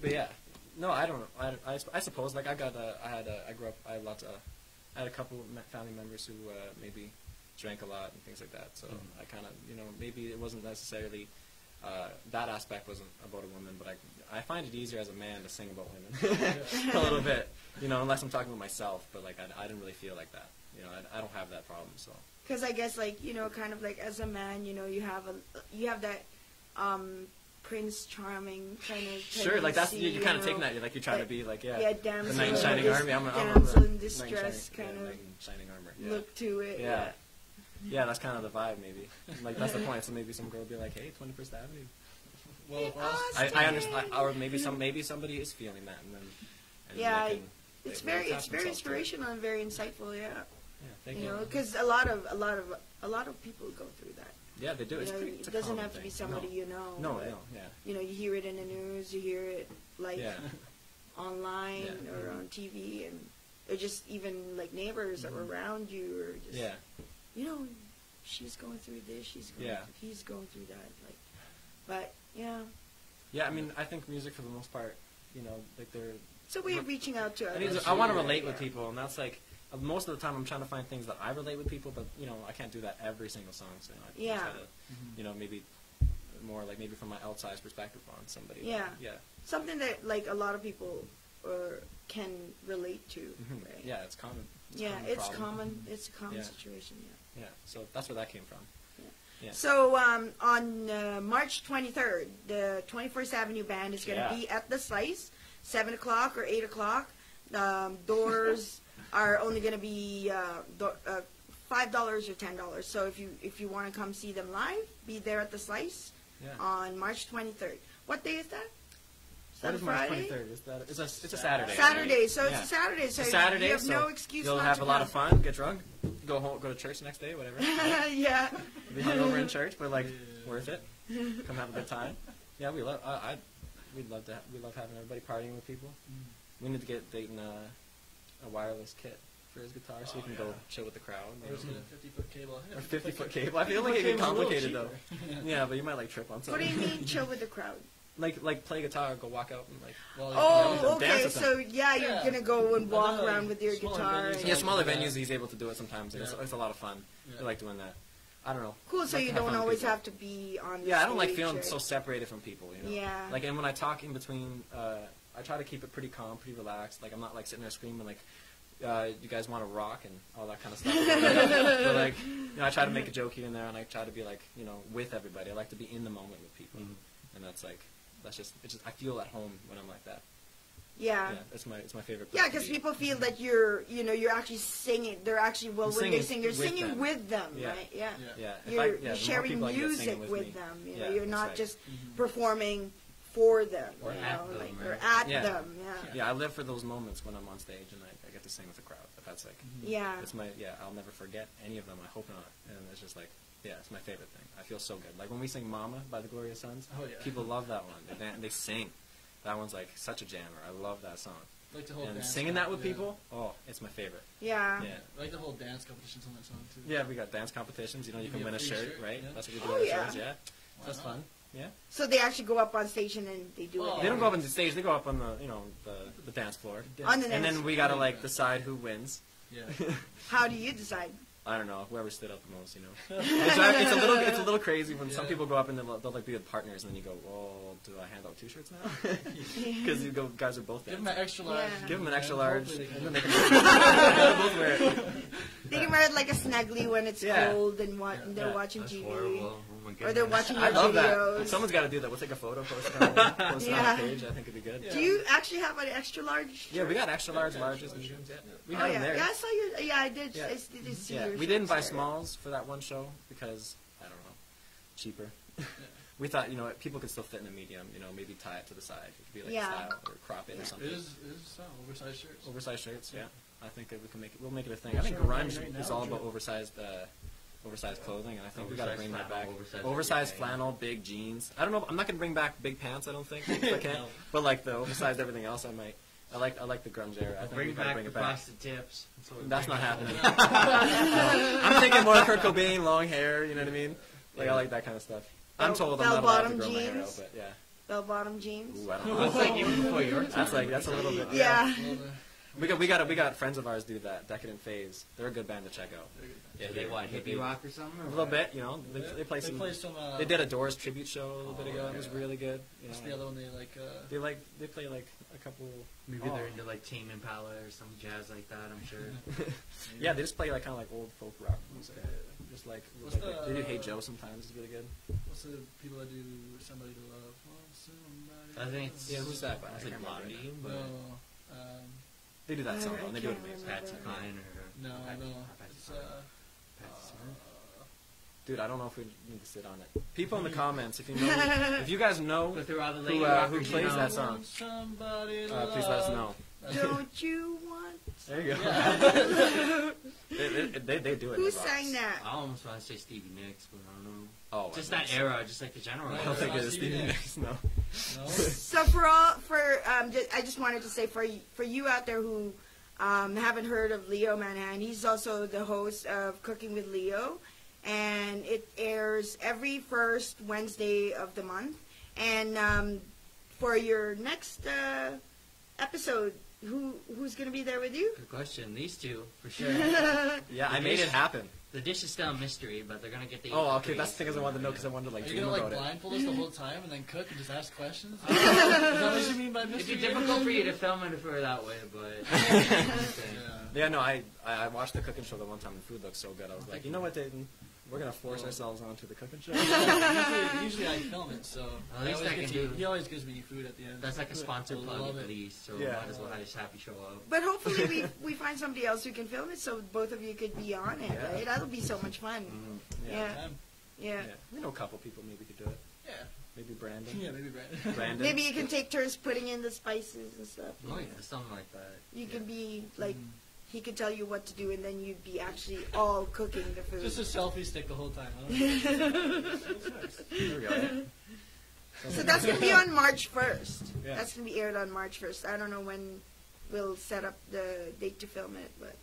S3: But yeah, no, I don't know. I, I, I suppose like I got uh, I had uh, I grew up I had lots of I had a couple of family members who uh, maybe drank a lot and things like that. So
S5: Mhm.
S3: I kind of you know maybe it wasn't necessarily uh, that aspect wasn't about a woman, but I I find it easier as a man to sing about women a little bit, you know, unless I'm talking about myself. But like I, I didn't really feel like that. You know, I, I don't have that problem. So
S2: Because I guess, like you know, kind of like as a man, you know, you have a you have that um, Prince Charming kind of
S3: sure, like that's
S2: tendency,
S3: you, you're kind of
S2: know,
S3: taking that. You're like you're trying to be like yeah,
S2: yeah,
S3: the
S2: damsel,
S3: knight in
S2: in
S3: shining
S2: dis-
S3: armor. I'm, a- I'm a
S2: damsel in
S3: knight
S2: distress
S3: shining,
S2: kind
S3: yeah,
S2: of
S3: knight in shining armor. Yeah.
S2: look to it.
S3: Yeah.
S2: Yeah.
S3: Yeah, that's kind of the vibe, maybe. Like that's the point. So maybe some girl will be like, "Hey, 21st Avenue."
S4: Well, if us,
S3: I, I
S2: Austin.
S3: understand, or maybe some, maybe somebody is feeling that, and then. And
S2: Yeah,
S3: they can,
S2: It's very, it's very
S3: themselves to it.
S2: inspirational and very insightful. Yeah,
S3: Yeah, thank
S2: you
S3: you.
S2: know, because a lot of, a lot of, a lot of people go through that.
S3: yeah, they do.
S2: You
S3: It's
S2: know,
S3: pretty, it's a
S2: it doesn't
S3: common
S2: have to be
S3: thing.
S2: somebody you know.
S3: No,
S2: but,
S3: no, yeah,
S2: You know, you hear it in the news, you hear it like
S3: yeah,
S2: online
S3: Yeah.
S2: or on TV, and or just even like neighbors that were mm-hmm. around you, or just
S3: yeah.
S2: you know, she's going through this, she's going,
S3: Yeah.
S2: through, he's going through that, like, but yeah.
S3: Yeah, I mean, I think music for the most part, you know, like they're.
S2: So we're reaching out to
S3: I,
S2: others.
S3: I want to relate with people, and that's like uh, most of the time I'm trying to find things that I relate with people, but you know, I can't do that every single song. So you know, I
S2: Yeah.
S3: try to, you know, maybe more like maybe from my outside perspective on somebody.
S2: Yeah.
S3: yeah,
S2: Something that like a lot of people or can relate to,
S3: Mhm.
S2: right?
S3: yeah. It's common. It's
S2: yeah,
S3: common
S2: it's
S3: problem.
S2: common. It's a common
S3: Yeah.
S2: situation. Yeah.
S3: Yeah, so that's where that came from. Yeah.
S2: So um, on uh, March 23rd, the 21st Avenue Band is going to
S3: Yeah.
S2: be at the Slice, seven o'clock or eight o'clock. Um, doors are only going to be uh, do- uh, five dollars or ten dollars. So if you if you want to come see them live, be there at the Slice
S3: Yeah.
S2: on March 23rd. What day is that? Is
S3: That
S2: that
S3: is March
S2: Friday?
S3: 23rd. Is that, it's, a, it's a Saturday.
S2: Saturday. So
S3: Yeah.
S2: it's a Saturday. So
S3: It's a Saturday,
S2: you have
S3: so
S2: no excuse
S3: You'll
S2: not
S3: have
S2: to
S3: a lot of fun, get drunk, go home, go to church the next day, whatever.
S2: yeah.
S3: Be hungover in church, but like worth it. Come have a good time. Yeah, we love. I, I we'd love to. We love having everybody partying with people. We need to get Dayton uh, a wireless kit for his guitar, so he can go chill with the crowd.
S4: Or
S3: you
S4: is
S3: know.
S4: a 50 foot cable?
S3: Or 50 foot cable. I feel like it'd get
S4: cable's a little
S3: complicated though. Yeah, but you might like trip on something.
S2: What do you mean chill with the crowd?
S3: Like like play guitar, go walk out and like.
S4: Well,
S2: Oh,
S3: them, dance
S2: okay.
S3: with.
S2: So yeah, you're
S4: Yeah.
S2: gonna go and walk
S4: Another
S2: around with your guitar.
S4: venues
S3: Yeah,
S4: like
S3: smaller
S4: that.
S3: venues he's able to do it sometimes. and It's, it's a lot of fun.
S4: Yeah.
S3: I like doing that. I don't know.
S2: Cool. So
S3: Like
S2: you don't always have to be on. The
S3: Yeah, I don't like feeling
S2: right?
S3: so separated from people. You know.
S2: Yeah.
S3: Like, and when I talk in between, uh, I try to keep it pretty calm, pretty relaxed. Like, I'm not like sitting there screaming like, uh, "You guys want to rock?" and all that kind of stuff. but like, you know, I try to make a joke here and there, and I try to be like, you know, with everybody. I like to be in the moment with people, and that's like, that's just, it's just, I feel at home when I'm like that.
S2: Yeah.
S3: Yeah, it's my, it's my favorite.
S2: Yeah, because
S3: be.
S2: people feel that you're, you know, you're actually singing. They're actually well,
S3: I'm
S2: when they
S3: singing
S2: sing, you're
S3: with
S2: singing
S3: them.
S2: with them,
S3: Yeah.
S2: right? Yeah.
S4: Yeah.
S3: Yeah, if
S2: You're,
S3: I- yeah,
S2: you're
S3: the more
S2: sharing
S3: people I get
S2: music
S3: singing
S2: with,
S3: with, me.
S2: them. You know,
S3: Yeah,
S2: you're
S3: that's
S2: not
S3: right.
S2: just
S4: Mhm.
S2: performing for them,
S5: Or
S2: you
S5: at
S2: know,
S5: them,
S2: like
S5: right?
S2: or at
S3: Yeah.
S2: them. Yeah.
S3: Yeah, I live for those moments when I'm on stage and I, I get to sing with the crowd. That's like,
S2: Yeah.
S3: it's my yeah. I'll never forget any of them. I hope not. And it's just like, yeah, it's my favorite thing. I feel so good. Like when we sing "Mama" by the Glorious Sons,
S4: Oh, yeah.
S3: people love that one. They, dan- they sing. That one's like such a jammer. I love that song.
S4: like the whole
S3: and
S4: dance
S3: singing that with
S4: yeah.
S3: people, oh, it's my favorite.
S2: Yeah.
S3: Yeah.
S4: I like the whole dance competitions on that song too.
S3: Yeah, we got dance competitions. You know, you
S4: You
S3: can win a shirt,
S4: shirt,
S3: right?
S4: yeah.
S3: That's what we do
S2: Oh,
S3: on
S2: yeah.
S3: shows. Yeah,
S4: Why
S3: that's
S4: not?
S3: fun. Yeah.
S2: So they actually go up on stage and they do
S4: Well,
S2: it. Oh.
S3: They don't go up on the stage. They go up on the you know the, the dance floor,
S2: On the
S3: and then we gotta like decide who wins.
S4: Yeah.
S2: How do you decide?
S3: I don't know whoever stood up the most. You know, it's, a- it's a little it's a little crazy when some people go up and they'll, they'll like be with partners, and then you go, well, do I hand out T-shirts now? Because you go guys are both
S4: Give them an extra large.
S2: Yeah.
S3: Give them an extra large.
S4: they
S3: and
S4: can-
S3: then they can both wear it.
S2: They can wear it like a snuggly when it's
S3: Yeah.
S2: cold and wa-
S4: Yeah.
S2: they're
S3: Yeah.
S2: watching
S5: That's
S2: TV.
S5: horrible. My
S2: Or they're
S5: goodness.
S2: watching
S3: I
S2: your
S3: love
S2: videos.
S3: that. Someone's got to do that. We'll take a photo, post it on, post it on
S2: Yeah.
S3: the page. I think it'd be good.
S2: Do you actually have an extra large?
S3: Yeah, we got extra large,
S4: Yeah,
S3: larges,
S4: extra
S3: mediums. Yeah, we
S2: Oh,
S3: have
S2: yeah.
S3: them there.
S2: yeah, I saw your. Yeah, I did.
S3: Yeah.
S2: I s- did see
S3: Yeah,
S2: your
S3: we didn't buy
S2: shirts there.
S3: smalls for that one show because I don't know, cheaper. we thought you know people could still fit in a medium. You know, maybe tie it to the side. It could be like
S2: Yeah.
S3: style or crop it or
S2: Yeah.
S3: something.
S4: It is, it is uh, oversized shirts.
S3: Oversized shirts. Yeah, I think that we can make it. We'll make it a thing. I think
S4: Sure,
S3: grunge
S4: right now,
S3: is all
S4: Drew.
S3: about oversized. Uh, Oversized clothing, and I think we got to
S5: Oversized
S3: bring that back.
S5: oversized
S3: Oversized flannel, big jeans. I don't know. I'm not gonna bring back big pants. I don't think. if I can't.
S4: No.
S3: But like the oversized everything else, I might. I like. I like the grunge era. I think we
S5: Bring
S3: gotta
S5: back
S3: bring
S5: the
S3: it back.
S5: frosted tips. what we
S3: That's not happening. No. I'm thinking more Kurt Cobain, long hair. You know what I mean? Like I like that kind of stuff. I'm told I'm not allowed to
S2: bell-bottom
S3: grow my hair out,
S2: jeans?
S3: but yeah.
S2: Bell bottom jeans.
S3: Ooh, I don't know.
S5: That's like even before your time.
S3: That's like that's a little bit.
S2: Yeah.
S4: Well, uh,
S3: We got we got we got friends of ours do that. Decadent Phase. They're a good band to check out.
S5: Yeah, they what hippie rock or something?
S3: A little
S5: what?
S3: bit, you know. They, they play
S4: they
S3: some.
S4: play some. Uh,
S3: They did a Doors tribute show a little bit
S5: Oh,
S3: ago. It was really good. You
S4: What's the other one they like? Uh,
S3: They like they play like a couple.
S5: Maybe
S3: Oh.
S5: they're into like Tame Impala or some jazz like that. I'm sure.
S3: Yeah, they just play like kind of like old folk rock music. Just like,
S4: What's
S3: like
S4: the-
S3: they do Hey Joe sometimes. It's really good.
S4: what's the people that do somebody to love? Somebody.
S5: I think it's
S3: Yeah, who's that by? I
S5: It's
S3: can't
S5: like
S3: remember
S5: Blondie,
S3: right
S5: but
S4: No. Um,
S3: They do that song.
S2: I
S3: and they do it
S2: can't
S3: amazing.
S5: Patsy Cline or
S4: no,
S5: Pat-
S4: no.
S5: Patsy
S4: It's,
S5: Cline.
S4: uh,
S5: Patsy Smith.
S3: Dude, I don't know if we need to sit on it. People in the comments, if you know, if you guys know
S5: Go through all the lady
S3: who uh, who plays
S5: you know.
S3: that song,
S4: Somebody
S3: uh, please let us know.
S2: Don't you want?
S3: There you go.
S4: Yeah.
S3: they, they, they, they do it.
S2: Who
S3: It rocks.
S2: sang that?
S5: I almost want to say Stevie Nicks, but I don't know.
S3: Oh,
S5: Just
S3: I
S5: that era, just like the general.
S3: I don't
S5: era.
S3: think it is
S4: Stevie
S3: Stevie
S4: Nicks.
S3: Nicks. No.
S4: No.
S2: So for all for um, ju- I just wanted to say for for you out there who um, haven't heard of Leo Manahan, he's also the host of Cooking with Leo, and it airs every first Wednesday of the month. And um, for your next uh, episode, who who's going to be there with you?
S5: Good question. These two, for sure.
S3: Yeah, I made it happen.
S5: the dish is still a mystery, but they're gonna get the.
S3: Oh, okay. That's the thing is I wanted to know because I wanted to like
S4: Are you
S3: dream
S4: gonna like
S3: about it.
S4: blindfold us the whole time and then cook and just ask questions? Is that what you mean by mystery?
S5: It'd be difficult for you to film it if we were that way, but.
S4: Yeah.
S3: Yeah, no, I, I I watched the cooking show the one time. The food looked so good. I was like, you know what, Dayton? We're gonna force ourselves onto the cooking show.
S4: usually, usually I film it, so
S5: At least
S4: always
S5: I can
S4: to,
S5: do-
S4: he always gives me food at the end.
S5: That's like a sponsored
S4: I
S5: plug
S4: love
S5: at
S4: it.
S5: least, so
S3: Yeah.
S5: might as well just have you show up.
S2: But hopefully we we find somebody else who can film it, so both of you could be on it.
S3: Yeah.
S2: Right? That'll be so much fun.
S3: Mhm.
S2: Yeah.
S4: Um,
S2: Yeah.
S3: yeah. We know a couple people maybe could do it.
S4: yeah,
S3: Maybe Brandon.
S4: yeah, maybe Brandon.
S3: Brandon.
S2: Maybe you can take turns putting in the spices and stuff.
S5: Oh yeah, something like that.
S2: You can be like
S4: Mm.
S2: He could tell you what to do, and then you'd be actually all cooking the food.
S4: Just a selfie stick the whole time. Huh?
S3: There we go.
S2: so that's gonna be on March first.
S3: Yeah.
S2: That's gonna be aired on March first. I don't know when we'll set up the date to film it, but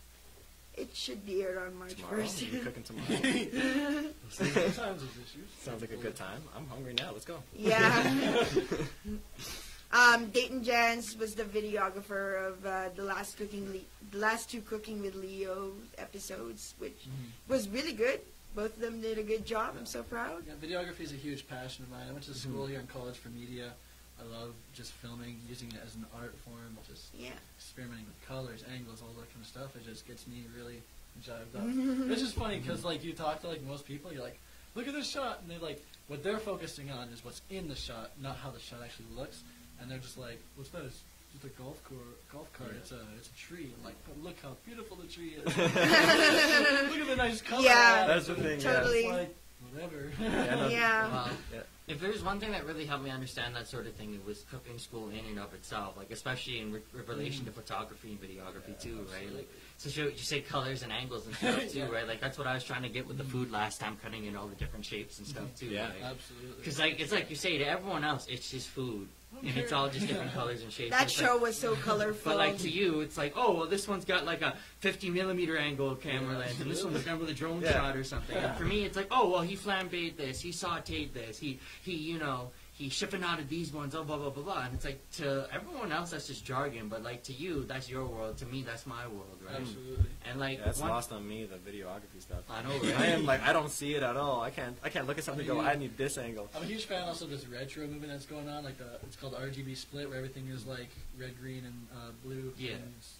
S2: it should be aired on March
S3: Tomorrow.
S2: first.
S3: We'll cooking tomorrow.
S4: Sometimes issues.
S3: Sounds like a good time. I'm hungry now. Let's go.
S2: yeah. um, Dayton Jans was the videographer of uh, the last cooking, Le- the last two Cooking with Leo episodes, which
S4: Mm-hmm.
S2: was really good. Both of them did a good job. I'm so proud.
S4: Yeah, videography is a huge passion of mine. I went to school here in college for media. I love just filming, using it as an art form, just
S2: Yeah.
S4: experimenting with colors, angles, all that kind of stuff. It just gets me really jived up. it's just funny because like you talk to like most people, you're like, look at this shot, and they're like, what they're focusing on is what's in the shot, not how the shot actually looks, and they're just like, what's that? It's just a golf course, golf cart. It's a it's a tree. I'm like, but look how beautiful the tree is. look at the nice color.
S2: Yeah.
S3: That's the thing. yeah.
S2: Totally.
S4: It's like whatever.
S3: Yeah,
S2: Yeah.
S5: Well,
S3: Yeah.
S5: if there's one thing that really helped me understand that sort of thing, it was cooking school in and of itself. Like especially in re- relation mm. to photography and videography too, right? Like so show, you say colors and angles and stuff too,
S4: Yeah.
S5: right? Like that's what I was trying to get with the mm. food last time, cutting in all the different shapes and stuff mm-hmm. too.
S3: Yeah.
S5: right?
S4: Absolutely.
S5: Because like it's like you say to everyone else, it's just food, and it's all just different colors and shapes.
S2: That
S5: It's like-
S2: show was so colorful.
S5: But like to you, it's like, oh well, this one's got like a 50 millimeter angle camera lens, and this one's done with a drone
S3: Yeah.
S5: shot or something. And for me, it's like, oh well, he flambéed this, he sautéed this, he he, you know, he's shipping out of these ones, oh, blah, blah, blah, blah. And it's like, to everyone else, that's just jargon, but like to you, that's your world. To me, that's my world, right?
S4: Absolutely.
S5: And like,
S3: Yeah, that's
S5: one-
S3: lost on me, the videography stuff.
S5: I know, right?
S3: I am like I don't see it at all. I can't I can't look at something and go, I need this angle.
S4: I'm a huge fan also of this retro movement that's going on. Like the, it's called RGB split, where everything is like red, green, and uh, blue.
S5: Yeah.
S4: And it's-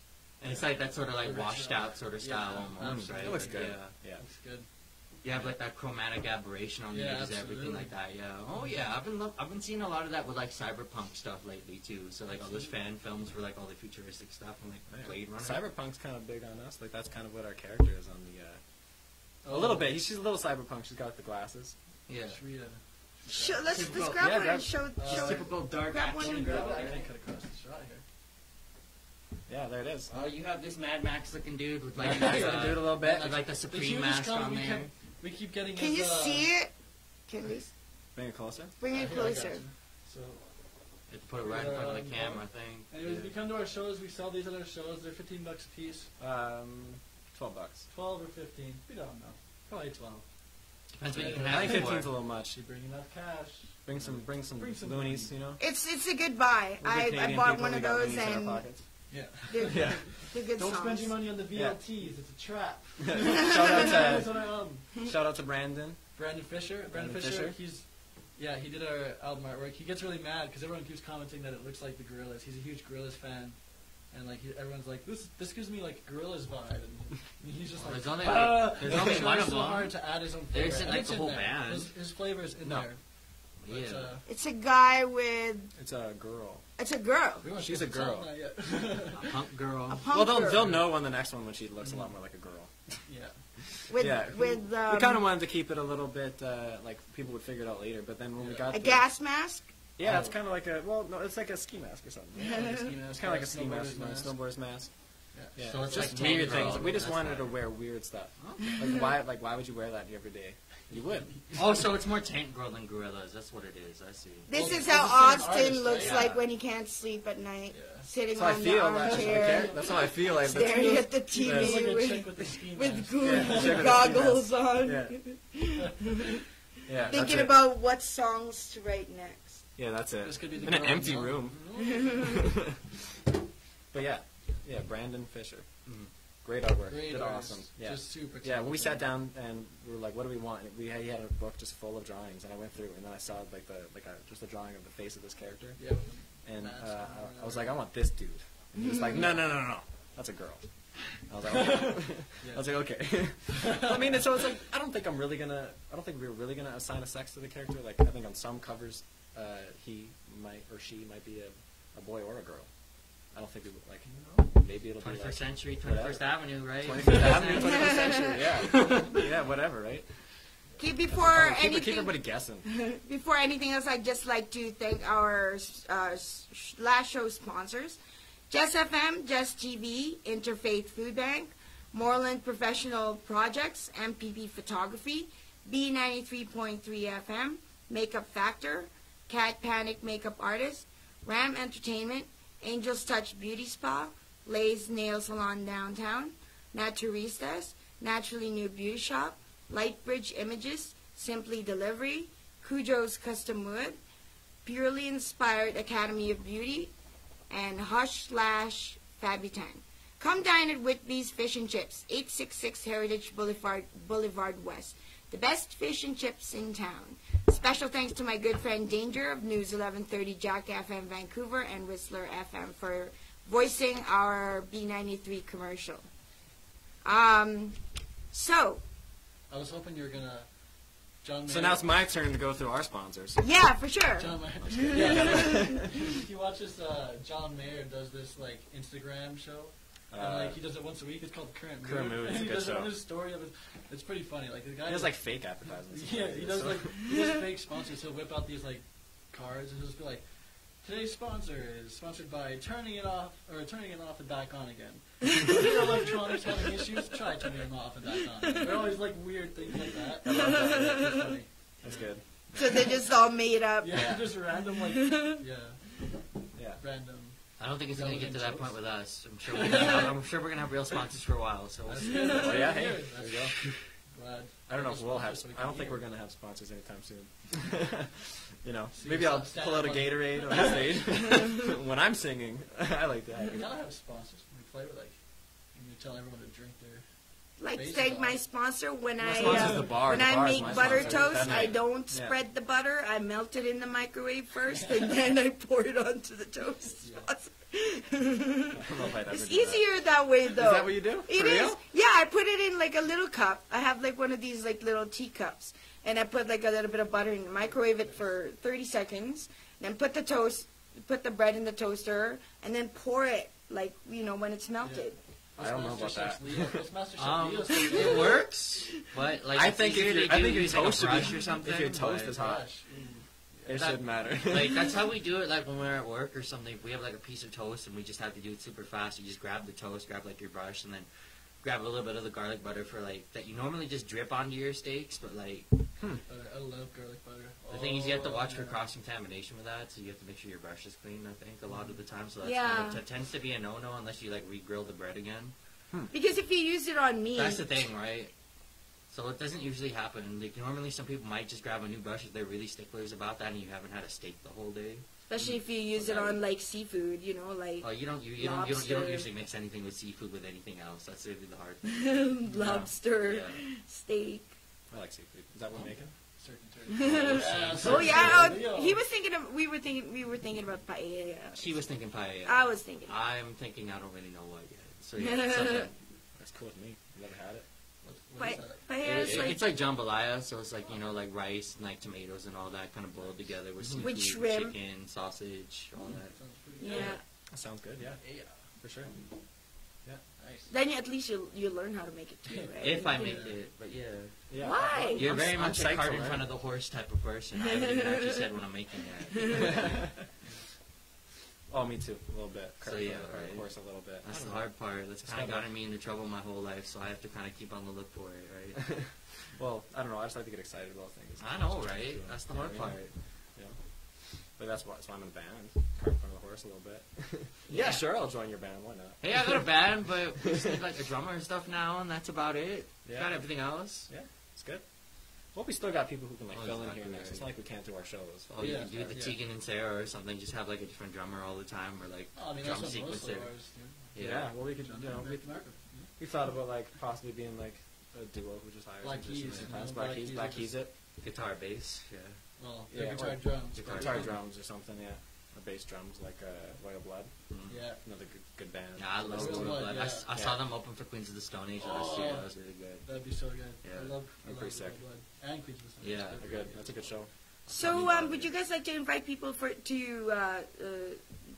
S5: And it's like that sort of like washed out sort of
S4: Yeah,
S5: style almost,
S4: absolutely.
S5: right?
S3: It looks good.
S5: Yeah.
S3: Yeah.
S4: Looks good.
S5: You have like that chromatic aberration on the
S4: Yeah,
S5: edges, everything like that. Yeah. Oh yeah, I've been lo- I've been seeing a lot of that with like cyberpunk stuff lately too. So like all those fan films for like all the futuristic stuff and like
S3: Yeah.
S5: Blade Runner.
S3: Cyberpunk's kind of big on us. Like that's kind of what our character is on the. Uh, a little bit. She's a little cyberpunk. She's got the glasses.
S5: yeah.
S4: Should we, uh,
S2: Show, let's, let's grab
S3: yeah,
S2: one
S3: grab-
S2: and show,
S4: uh,
S2: show.
S5: Typical dark
S2: Grab one
S5: action.
S2: and
S4: grab
S2: grab
S4: it?
S2: it.
S4: I can't cut across the shot here.
S3: Yeah, there it is.
S5: Oh, you have this Mad Max looking dude with like
S3: Mad
S5: this,
S3: Max
S5: uh,
S3: looking dude a little bit.
S5: with, like the
S4: The
S5: Supreme
S4: cutest
S5: mask on
S4: we
S5: there.
S4: kept- We keep getting
S2: Can
S4: his,
S2: you
S4: uh,
S2: see it? Can we
S3: Bring it closer.
S2: bring it
S4: here, I got
S2: closer?
S4: So,
S5: You have to put it right in front of the camera thing.
S4: anyways, if you come to our shows, we sell these at our shows. They're 15 bucks a piece.
S3: Um, twelve bucks.
S4: 12 or 15. We don't know. Probably 12.
S5: Depends what you can
S3: I think
S5: it for.
S3: fifteen's a little much.
S4: You bring enough cash.
S3: Bring some, bring some,
S4: Bring some
S3: loonies.
S4: money.
S3: You know.
S2: It's it's a good buy.
S3: We're
S2: I, I bought one of those
S3: loonies in our
S2: and.
S4: Yeah.
S3: Yeah.
S2: They're good
S4: Don't
S2: songs.
S4: spend your money on the
S3: Yeah.
S4: VLTs. It's a trap.
S3: shout out to
S4: on
S3: shout out to Brandon.
S4: Brandon Fisher. Brandon,
S3: Brandon
S4: Fisher,
S3: Fisher?
S4: He's yeah. He did our album artwork. He gets really mad because everyone keeps commenting that it looks like the Gorillaz. He's a huge Gorillaz fan, and like he, everyone's like, this this gives me like Gorillaz vibe, and he's just
S5: Well,
S4: like.
S5: there's only
S4: "Ah."
S5: like, there's only
S4: He's
S5: one
S4: trying
S5: of
S4: so
S5: them.
S4: hard to add his own flavor. and
S5: like,
S4: it's
S5: the whole
S4: there.
S5: band.
S4: His, his flavors in
S3: No.
S4: there. But,
S5: Yeah.
S4: uh,
S2: It's a guy with.
S3: It's a girl.
S2: It's a girl.
S3: She's a girl.
S4: him.
S5: A punk girl.
S2: A punk
S3: well, they'll
S2: girl
S3: they'll know on the next one when she looks a lot more like a girl.
S4: yeah.
S2: with
S3: yeah.
S2: with um,
S3: we kind of wanted to keep it a little bit uh, like people would figure it out later, but then when we got
S2: a
S3: the-
S2: gas mask.
S3: yeah, it's kind of like a well, no, it's like a ski mask or something.
S4: Yeah, like ski mask,
S3: It's kind of like a ski mask, you know,
S4: mask.
S3: snowboarder's mask.
S4: Yeah.
S3: Yeah,
S5: So it's
S3: just
S5: like
S3: weird things.
S5: girl.
S3: We just
S5: That's
S3: wanted to wear weird stuff. Like why, like why would you wear that every day? You would.
S5: Oh, so it's more tank girl than Gorillaz. That's what it is. I see.
S2: This
S4: Well,
S2: is
S4: well,
S2: how
S4: the same
S2: Austin
S4: artist,
S2: looks
S5: right?
S2: like when he can't sleep at night,
S4: Yeah.
S2: sitting
S3: That's how I
S2: on
S3: feel.
S2: the
S3: That's,
S2: armchair,
S3: that's how I feel. Like the
S2: staring
S3: two-
S2: at the
S3: Yeah.
S2: TV
S4: It's a
S2: with,
S4: chick with the ski
S2: with
S4: mask.
S2: goo-
S3: Yeah, check it out,
S2: goggles on,
S3: Yeah. Yeah, that's
S2: thinking
S3: it.
S2: about what songs to write next.
S3: Yeah, that's it.
S4: This could be the
S3: In an
S4: girl
S3: empty
S4: I'm
S3: room. But yeah, yeah, Brandon Fisher. Great artwork.
S4: Great
S3: Did
S4: artist.
S3: awesome. Yeah.
S4: Just super.
S3: Yeah, when we sat down and we were like, "What do we want?" And we had, he had a book just full of drawings, and I went through, and then I saw like the like a, just a drawing of the face of this character,
S4: Yeah.
S3: and uh, I, I was like, "I want this dude." And he was like, "No, no, no, no, that's a girl." I was like, okay. I was like, "Okay." I mean, so it's like, I don't think I'm really gonna, I don't think we're really gonna assign a sex to the character. Like, I think on some covers, uh, he might or she might be a, a boy or a girl. I don't think we would, like, maybe it'll be
S5: 21st
S3: like
S5: century,
S3: whatever.
S5: 21st Avenue, right?
S3: 21st Avenue, 21st century, yeah, yeah, whatever, right?
S2: Okay, before
S3: Oh, keep,
S2: anything,
S3: keep everybody guessing.
S2: before anything else, I'd just like to thank our uh, last show sponsors: Just FM, Just TV, Interfaith Food Bank, Moreland Professional Projects, MPP Photography, B93.3 FM, Makeup Factor, Cat Panic Makeup Artist, Ram Entertainment, Angels Touch Beauty Spa, Lay's Nail Salon Downtown, Naturistas, Naturally New Beauty Shop, Lightbridge Images, Simply Delivery, Cujo's Custom Wood, Purely Inspired Academy of Beauty, and Hush Slash Fabutan. Come dine at Whitby's Fish and Chips, 866 Heritage Boulevard, Boulevard West. The best fish and chips in town. Special thanks to my good friend Danger of News 1130 Jack FM Vancouver and Whistler FM for voicing our B93 commercial. Um, so,
S4: I was hoping you were gonna. John.
S3: So
S4: Mayer-
S3: now it's my turn to go through our sponsors.
S2: yeah, for sure.
S4: John Mayer. yeah, if you watch this, uh, John Mayer does this like Instagram show. And
S3: Uh,
S4: like he does it once a week. It's called Current Mood.
S3: Current Mood, it's a
S4: he
S3: good
S4: does it
S3: show.
S4: on his story of it. It's pretty funny. Like the guy.
S3: he has like fake advertisements.
S4: Yeah, he does like he does fake sponsors. He'll whip out these like cards and he'll just be like, "Today's sponsor is sponsored by turning it off or turning it off and back on again." if your electronics having issues, try turning them off and back on. They're always like weird things like that.
S3: That.
S4: It's funny.
S3: That's good.
S2: So they're just all made up.
S4: Yeah, just random like yeah,
S3: Yeah.
S4: random.
S5: I don't think it's going to get to that point with us. I'm sure we're gonna have, I'm sure we're going to have real sponsors for a while. So we'll see.
S3: Oh, yeah, hey, there you go.
S4: glad.
S3: I don't know if we'll have.
S4: sponsors so we
S3: I don't
S4: can
S3: think we're gonna have sponsors anytime soon. you know,
S4: So
S3: maybe I'll pull out a Gatorade on the stage when I'm singing. I like that.
S4: We gotta have sponsors. When We play with like, and you tell everyone to drink their.
S2: Like thank my sponsor when
S3: My
S2: I uh,
S3: the bar.
S2: when
S3: The
S2: I make butter toast. I don't
S3: Yeah.
S2: spread the butter. I melt it in the microwave first, and then I pour it onto the toast.
S4: Yeah.
S3: I don't know if I'd ever
S2: it's
S3: do that.
S2: easier that way, though.
S3: Is that what you do?
S2: It
S3: For
S2: is.
S3: real?
S2: Yeah, I put it in like a little cup. I have like one of these like little teacups, and I put like a little bit of butter in, microwave it for 30 seconds, then put the toast, put the bread in the toaster, and then pour it like you know when it's melted.
S3: I don't know about that.
S5: Um, it works, but like
S3: I
S5: it's
S3: think if
S5: easier
S3: your-
S5: to
S3: I
S5: do
S3: think your
S5: use, like, a
S3: toast be-
S5: brush or something.
S3: if your toast is hot. It
S5: That-
S3: shouldn't matter.
S5: like that's how we do it. Like when we're at work or something, we have like a piece of toast and we just have to do it super fast. You just grab the toast, grab like your brush, and then grab a little bit of the garlic butter for like that you normally just drip onto your steaks. But like hmm.
S4: I love garlic butter.
S5: the thing is, you have to
S4: Oh,
S5: watch for cross contamination with that, so you have to make sure your brush is clean. I think a lot of the time, so that's
S2: Yeah.
S5: kind of, that tends to be a no-no unless you like re-grill the bread again. Hmm.
S2: Because if you use it on meat,
S5: That's the thing, right? So it doesn't usually happen. Like normally, some people might just grab a new brush if they're really sticklers about that, and you haven't had a steak the whole day.
S2: Especially if you mm-hmm. use it on like seafood, you know, like
S5: Oh, you don't you, you don't you don't you don't usually mix anything with seafood with anything else. That's really the hard thing.
S2: lobster,
S5: Yeah.
S2: steak.
S3: I like seafood. Is that what making?
S4: Certain turkey.
S5: Yeah,
S2: Oh yeah,
S4: turkey.
S2: oh, he was thinking of. We were thinking. We were thinking about paella.
S5: She was thinking paella.
S2: I was thinking.
S5: I'm thinking I don't really know what yet. So yeah.
S3: That's cool with me. You ever had it?
S4: What- what is
S2: Pa-
S4: that?
S2: paella
S5: It-
S2: is
S5: it-
S2: like
S5: it's like jambalaya, so it's like you know, like rice and like tomatoes and all that kind of boiled together with seafood,
S2: With shrimp.
S5: chicken, sausage, all mm. that.
S4: Sounds
S2: yeah.
S3: That sounds good. Yeah,
S4: Yeah.
S3: for sure.
S4: Nice.
S2: Then you, at least you you learn how to make it too, right?
S5: If I make
S2: know.
S5: it, but yeah.
S3: Yeah.
S2: Why?
S5: You're
S3: I'm-
S5: very
S3: I'm
S5: much a
S3: psyched
S5: cart in front of the horse type of person. I haven't even actually said what I'm making yet.
S3: Oh, me too. A little bit.
S5: So, yeah,
S3: of-
S5: right.
S3: Of course, a little bit.
S5: That's the
S3: know.
S5: hard part. That's kind of gotten me into trouble my whole life, so I have to kind of keep on the look for it, right?
S3: well, I don't know. I just like to get excited about things.
S5: I know, right? That's the hard
S3: Yeah,
S5: part.
S3: Yeah. But that's why, that's why I'm in a band. Cart in front of the horse a little bit. yeah,
S2: Yeah.
S3: sure. I'll join your band. Why not?
S5: Hey, I got a band, but we just need like a drummer and stuff now, and that's about it.
S3: Yeah.
S5: Got everything else.
S3: Yeah, it's good. Well, we still got people who can like
S5: Oh,
S3: fill in
S5: exactly,
S3: here and there. so It's not like we can't do our shows.
S5: Oh, you
S4: Yeah,
S5: can do the
S4: yeah.
S5: Tegan and Sara or something. Just have like a different drummer all the time, or like
S4: Oh, I mean,
S5: drum
S4: that's what most
S5: sequencer.
S4: ours do.
S3: Yeah. well, we could.
S4: John
S3: You know, we,
S4: Mac- Mac-
S3: we thought about like possibly being like a duo who just hires
S4: Black
S3: musicians
S4: Keys,
S3: sometimes.
S4: you know,
S3: Black
S4: Black
S3: Keys,
S4: Keys
S3: Black
S4: are
S3: Keys, it.
S5: guitar, bass. Yeah.
S4: Well,
S3: Yeah,
S4: yeah, guitar
S3: or-
S4: drums.
S5: guitar
S3: Guitar drums or something. Yeah, or bass drums like uh, Royal Blood.
S5: Mm.
S4: Yeah.
S3: Another good, good band.
S5: Yeah, I love
S4: Royal
S5: Royal
S4: Blood,
S5: Blood.
S4: yeah.
S5: I, s- I
S3: Yeah.
S5: saw them open for Queens of the Stone Age last year.
S4: Oh.
S5: That was really good.
S4: That'd be so good.
S5: Yeah.
S4: I love.
S3: They're
S4: I
S3: pretty
S4: love
S3: sick.
S4: Blood. And Queens of the Stone Age.
S5: Yeah.
S4: They're
S3: They're good. That's a good show.
S2: So, um, would you guys like to invite people for to uh, uh,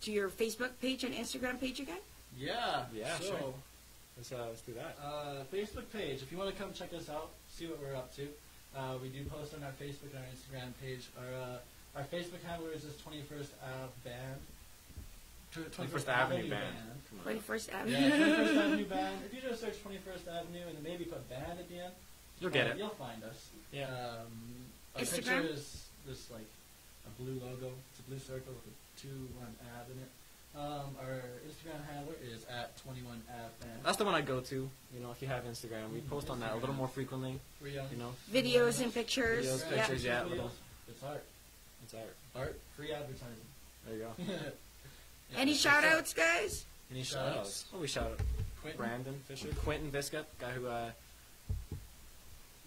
S2: to your Facebook page and Instagram page again?
S4: Yeah.
S3: Yeah,
S4: So,
S3: sure. Let's uh, let's do that.
S4: uh, Facebook page. If you want to come check us out, see what we're up to. Uh, we do post on our Facebook and our Instagram page. Our uh, our Facebook handle is just 21st Ave Band. Tw-
S3: 21st Avenue Band. Come on.
S2: Twenty First
S4: Yeah,
S2: Avenue.
S4: 21st Avenue Band. If you just search 21st Avenue and then maybe put band at the end,
S3: You'll get
S4: uh,
S3: it.
S4: You'll find us.
S3: Yeah.
S4: Um, our
S2: Instagram?
S4: picture is this like a blue logo. It's a blue circle with a two one Av in it. Um, our Instagram handler is at 21 Av Band.
S3: That's the one I go to. You know, if you have Instagram, we post on that a little more frequently.
S4: We're.
S3: You know,
S2: Videos and pictures.
S3: Videos,
S2: yeah.
S3: pictures. yeah,
S4: videos.
S3: little-
S4: It's art.
S3: it's art.
S4: Art. Free advertising.
S3: There you go.
S4: Yeah,
S2: Any
S4: it's
S2: shout
S4: art.
S2: outs, guys?
S3: Any
S4: Shout
S3: shout
S4: outs?
S3: outs? Oh, we shout out
S4: Quentin,
S3: Brandon Fisher, Quentin Viscup, guy who uh,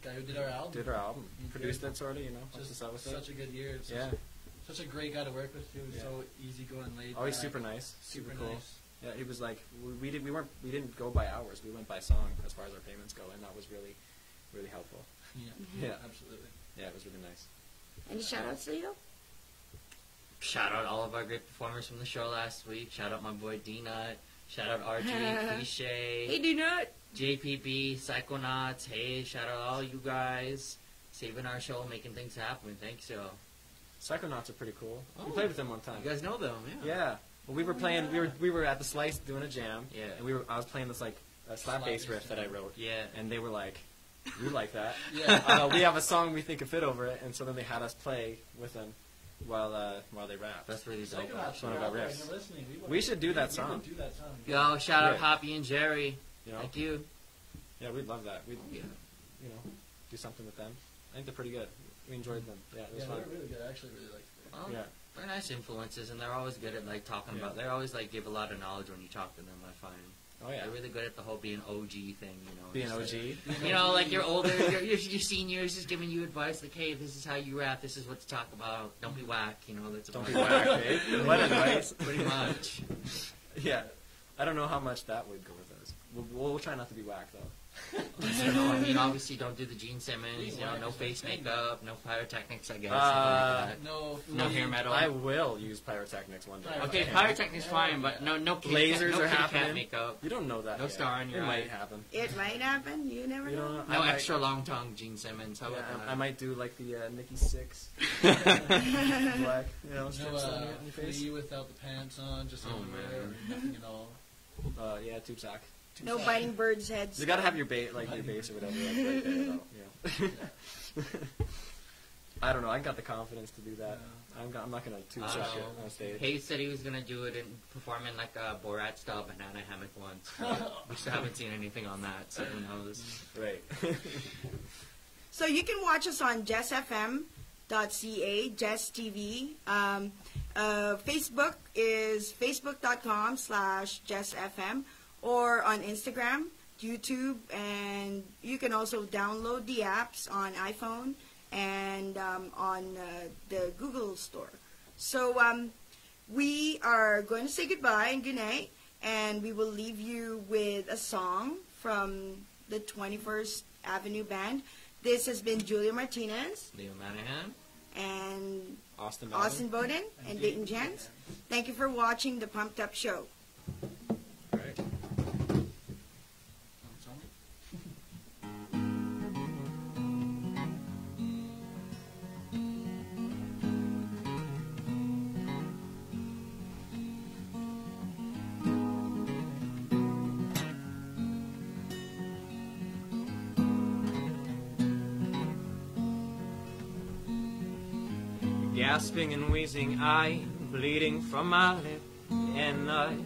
S4: guy who did our album.
S3: did our album,
S4: Mhm.
S3: produced it, sort of. You know,
S4: Just
S3: us with
S4: such
S3: it.
S4: a good year. Such,
S3: Yeah.
S4: Such a great guy to work with too.
S3: Yeah.
S4: So easy going, laid.
S3: Oh, he's
S4: back,
S3: super nice,
S4: Super,
S3: super, cool.
S4: nice.
S3: Yeah, he was like, we, we did, we weren't, we didn't go by hours. We went by song as far as our payments go, and that was really, really helpful.
S4: Yeah.
S3: Yeah.
S4: Absolutely.
S3: Yeah, it was really nice.
S2: Any shout outs, Leo?
S5: Shout out all of our great performers from the show last week. Shout out my boy D Nut. Shout out RG, Cliche.
S2: Hey, do not.
S5: JPB, Psychonauts, hey, shout out all you guys. Saving our show, making things happen. Thanks, y'all.
S3: Psychonauts are pretty cool.
S5: Oh.
S3: We played with them one time.
S5: You guys know them, yeah.
S3: Yeah. Well, we were playing. We were we were at the Slice doing a jam.
S5: Yeah.
S3: And we were. I was playing this like a slap
S4: Slap
S3: bass
S4: bass
S3: riff that I wrote,
S5: Yeah.
S3: and they were like, "We like that."
S4: Yeah.
S3: uh, we have a song we think could fit over it, and so then they had us play with them while uh, while they rap.
S5: That's really dope.
S3: That's one
S4: you're
S3: of our riffs.
S4: and you're listening. We,
S3: should do that song.
S4: would do that song.
S5: Yo, shout out
S3: Yeah.
S5: Hoppy and Jerry.
S3: You know.
S5: Thank you.
S3: Yeah, we'd love that. We,
S5: Yeah.
S3: you know,
S1: do something with them. I think they're pretty good. We enjoyed them. Yeah, it was
S4: Yeah,
S1: fun.
S4: they're really good. I actually really liked it.
S5: Well,
S1: Yeah.
S5: they're nice influences, and they're always good at like talking
S1: Yeah.
S5: about. They always like give a lot of knowledge when you talk to them. I find
S1: Oh yeah,
S5: they're really good at the whole being OG thing. You know,
S1: being OG.
S5: like- you know, like you're older, your, your, seniors just giving you advice, like, hey, this is how you rap, this is what to talk about. Don't be whack. You know, that's
S1: Don't be whack, eh? What advice?
S5: Pretty much.
S1: Yeah, I don't know how much that would go with us. We'll, we'll try not to be whack though.
S5: You know, I mean, obviously, don't do the Gene Simmons. You know, no face makeup, no pyrotechnics. I guess.
S1: Uh,
S5: something
S4: No,
S5: that. no hair metal.
S1: I will use pyrotechnics one day.
S5: Okay,
S4: Okay.
S5: pyrotechnics fine, but no, no kitty cat-
S1: Lasers
S5: no
S1: are
S5: kitty cat
S1: happening.
S5: makeup.
S1: You don't know that.
S5: No
S1: yet.
S5: star in your
S1: It
S5: eye.
S1: might happen.
S2: It might happen. You never
S1: You
S2: know.
S1: know.
S5: No
S1: I might-
S5: extra long tongue, Gene Simmons. How
S1: Yeah,
S5: about
S1: I,
S5: that?
S1: I might do like the uh, Nikki Sixx black, you know,
S4: no
S1: strips on
S4: uh,
S1: your, on your face.
S4: without the pants on, just
S5: Oh,
S4: everywhere,
S5: man.
S4: nothing at all.
S1: Uh, yeah, tube sock.
S2: No biting birds' heads.
S1: You gotta have your bait, like your base or whatever, like right there, though. Yeah. I don't know. I got the confidence to do that. I'm, go- I'm not gonna tube
S5: I
S1: sock
S5: don't
S1: it
S5: know.
S1: on stage.
S5: Hayes said he was gonna do it and perform in like a Borat style banana hammock once. but we still haven't seen anything on that, so who knows?
S1: Right.
S2: So you can watch us on jessfm.ca, Jess TV. Um, uh, Facebook is facebook.com slash jessfm or on Instagram, YouTube, and you can also download the apps on iPhone and um, on uh, the Google Store. So um, we are going to say goodbye and good night, and we will leave you with a song from the 21st Avenue Band. This has been Julia Martinez
S5: Leo Manahan.
S2: and
S1: Austin. Bowden.
S2: Austin Bowden and Dayton Jens. Thank you for watching the Pumped Up Show.
S1: Right. Gasping and wheezing, I bleeding from my lip, and the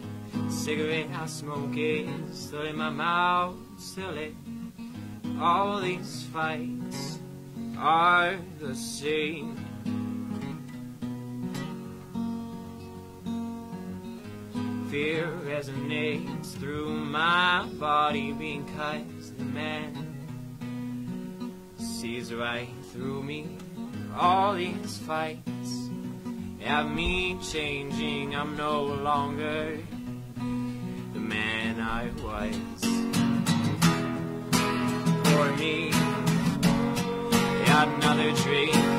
S1: cigarette I smoke is still in my mouth, still it. All these fights are the same. Fear resonates through my body because the man sees right through me. All these fights have me changing. I'm no longer the man I was. For me, another drink.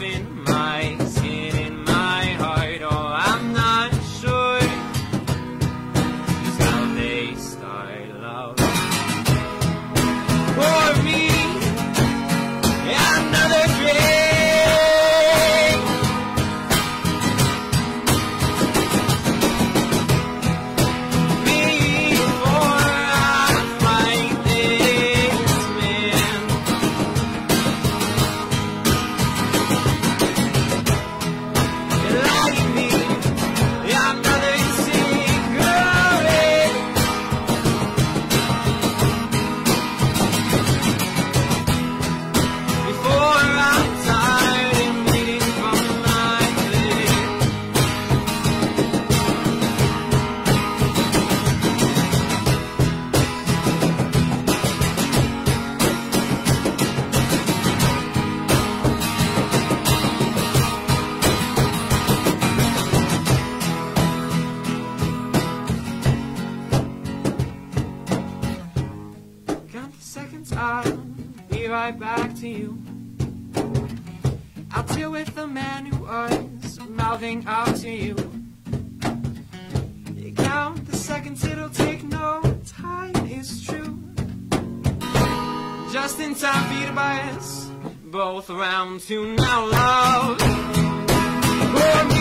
S1: They've now, love. For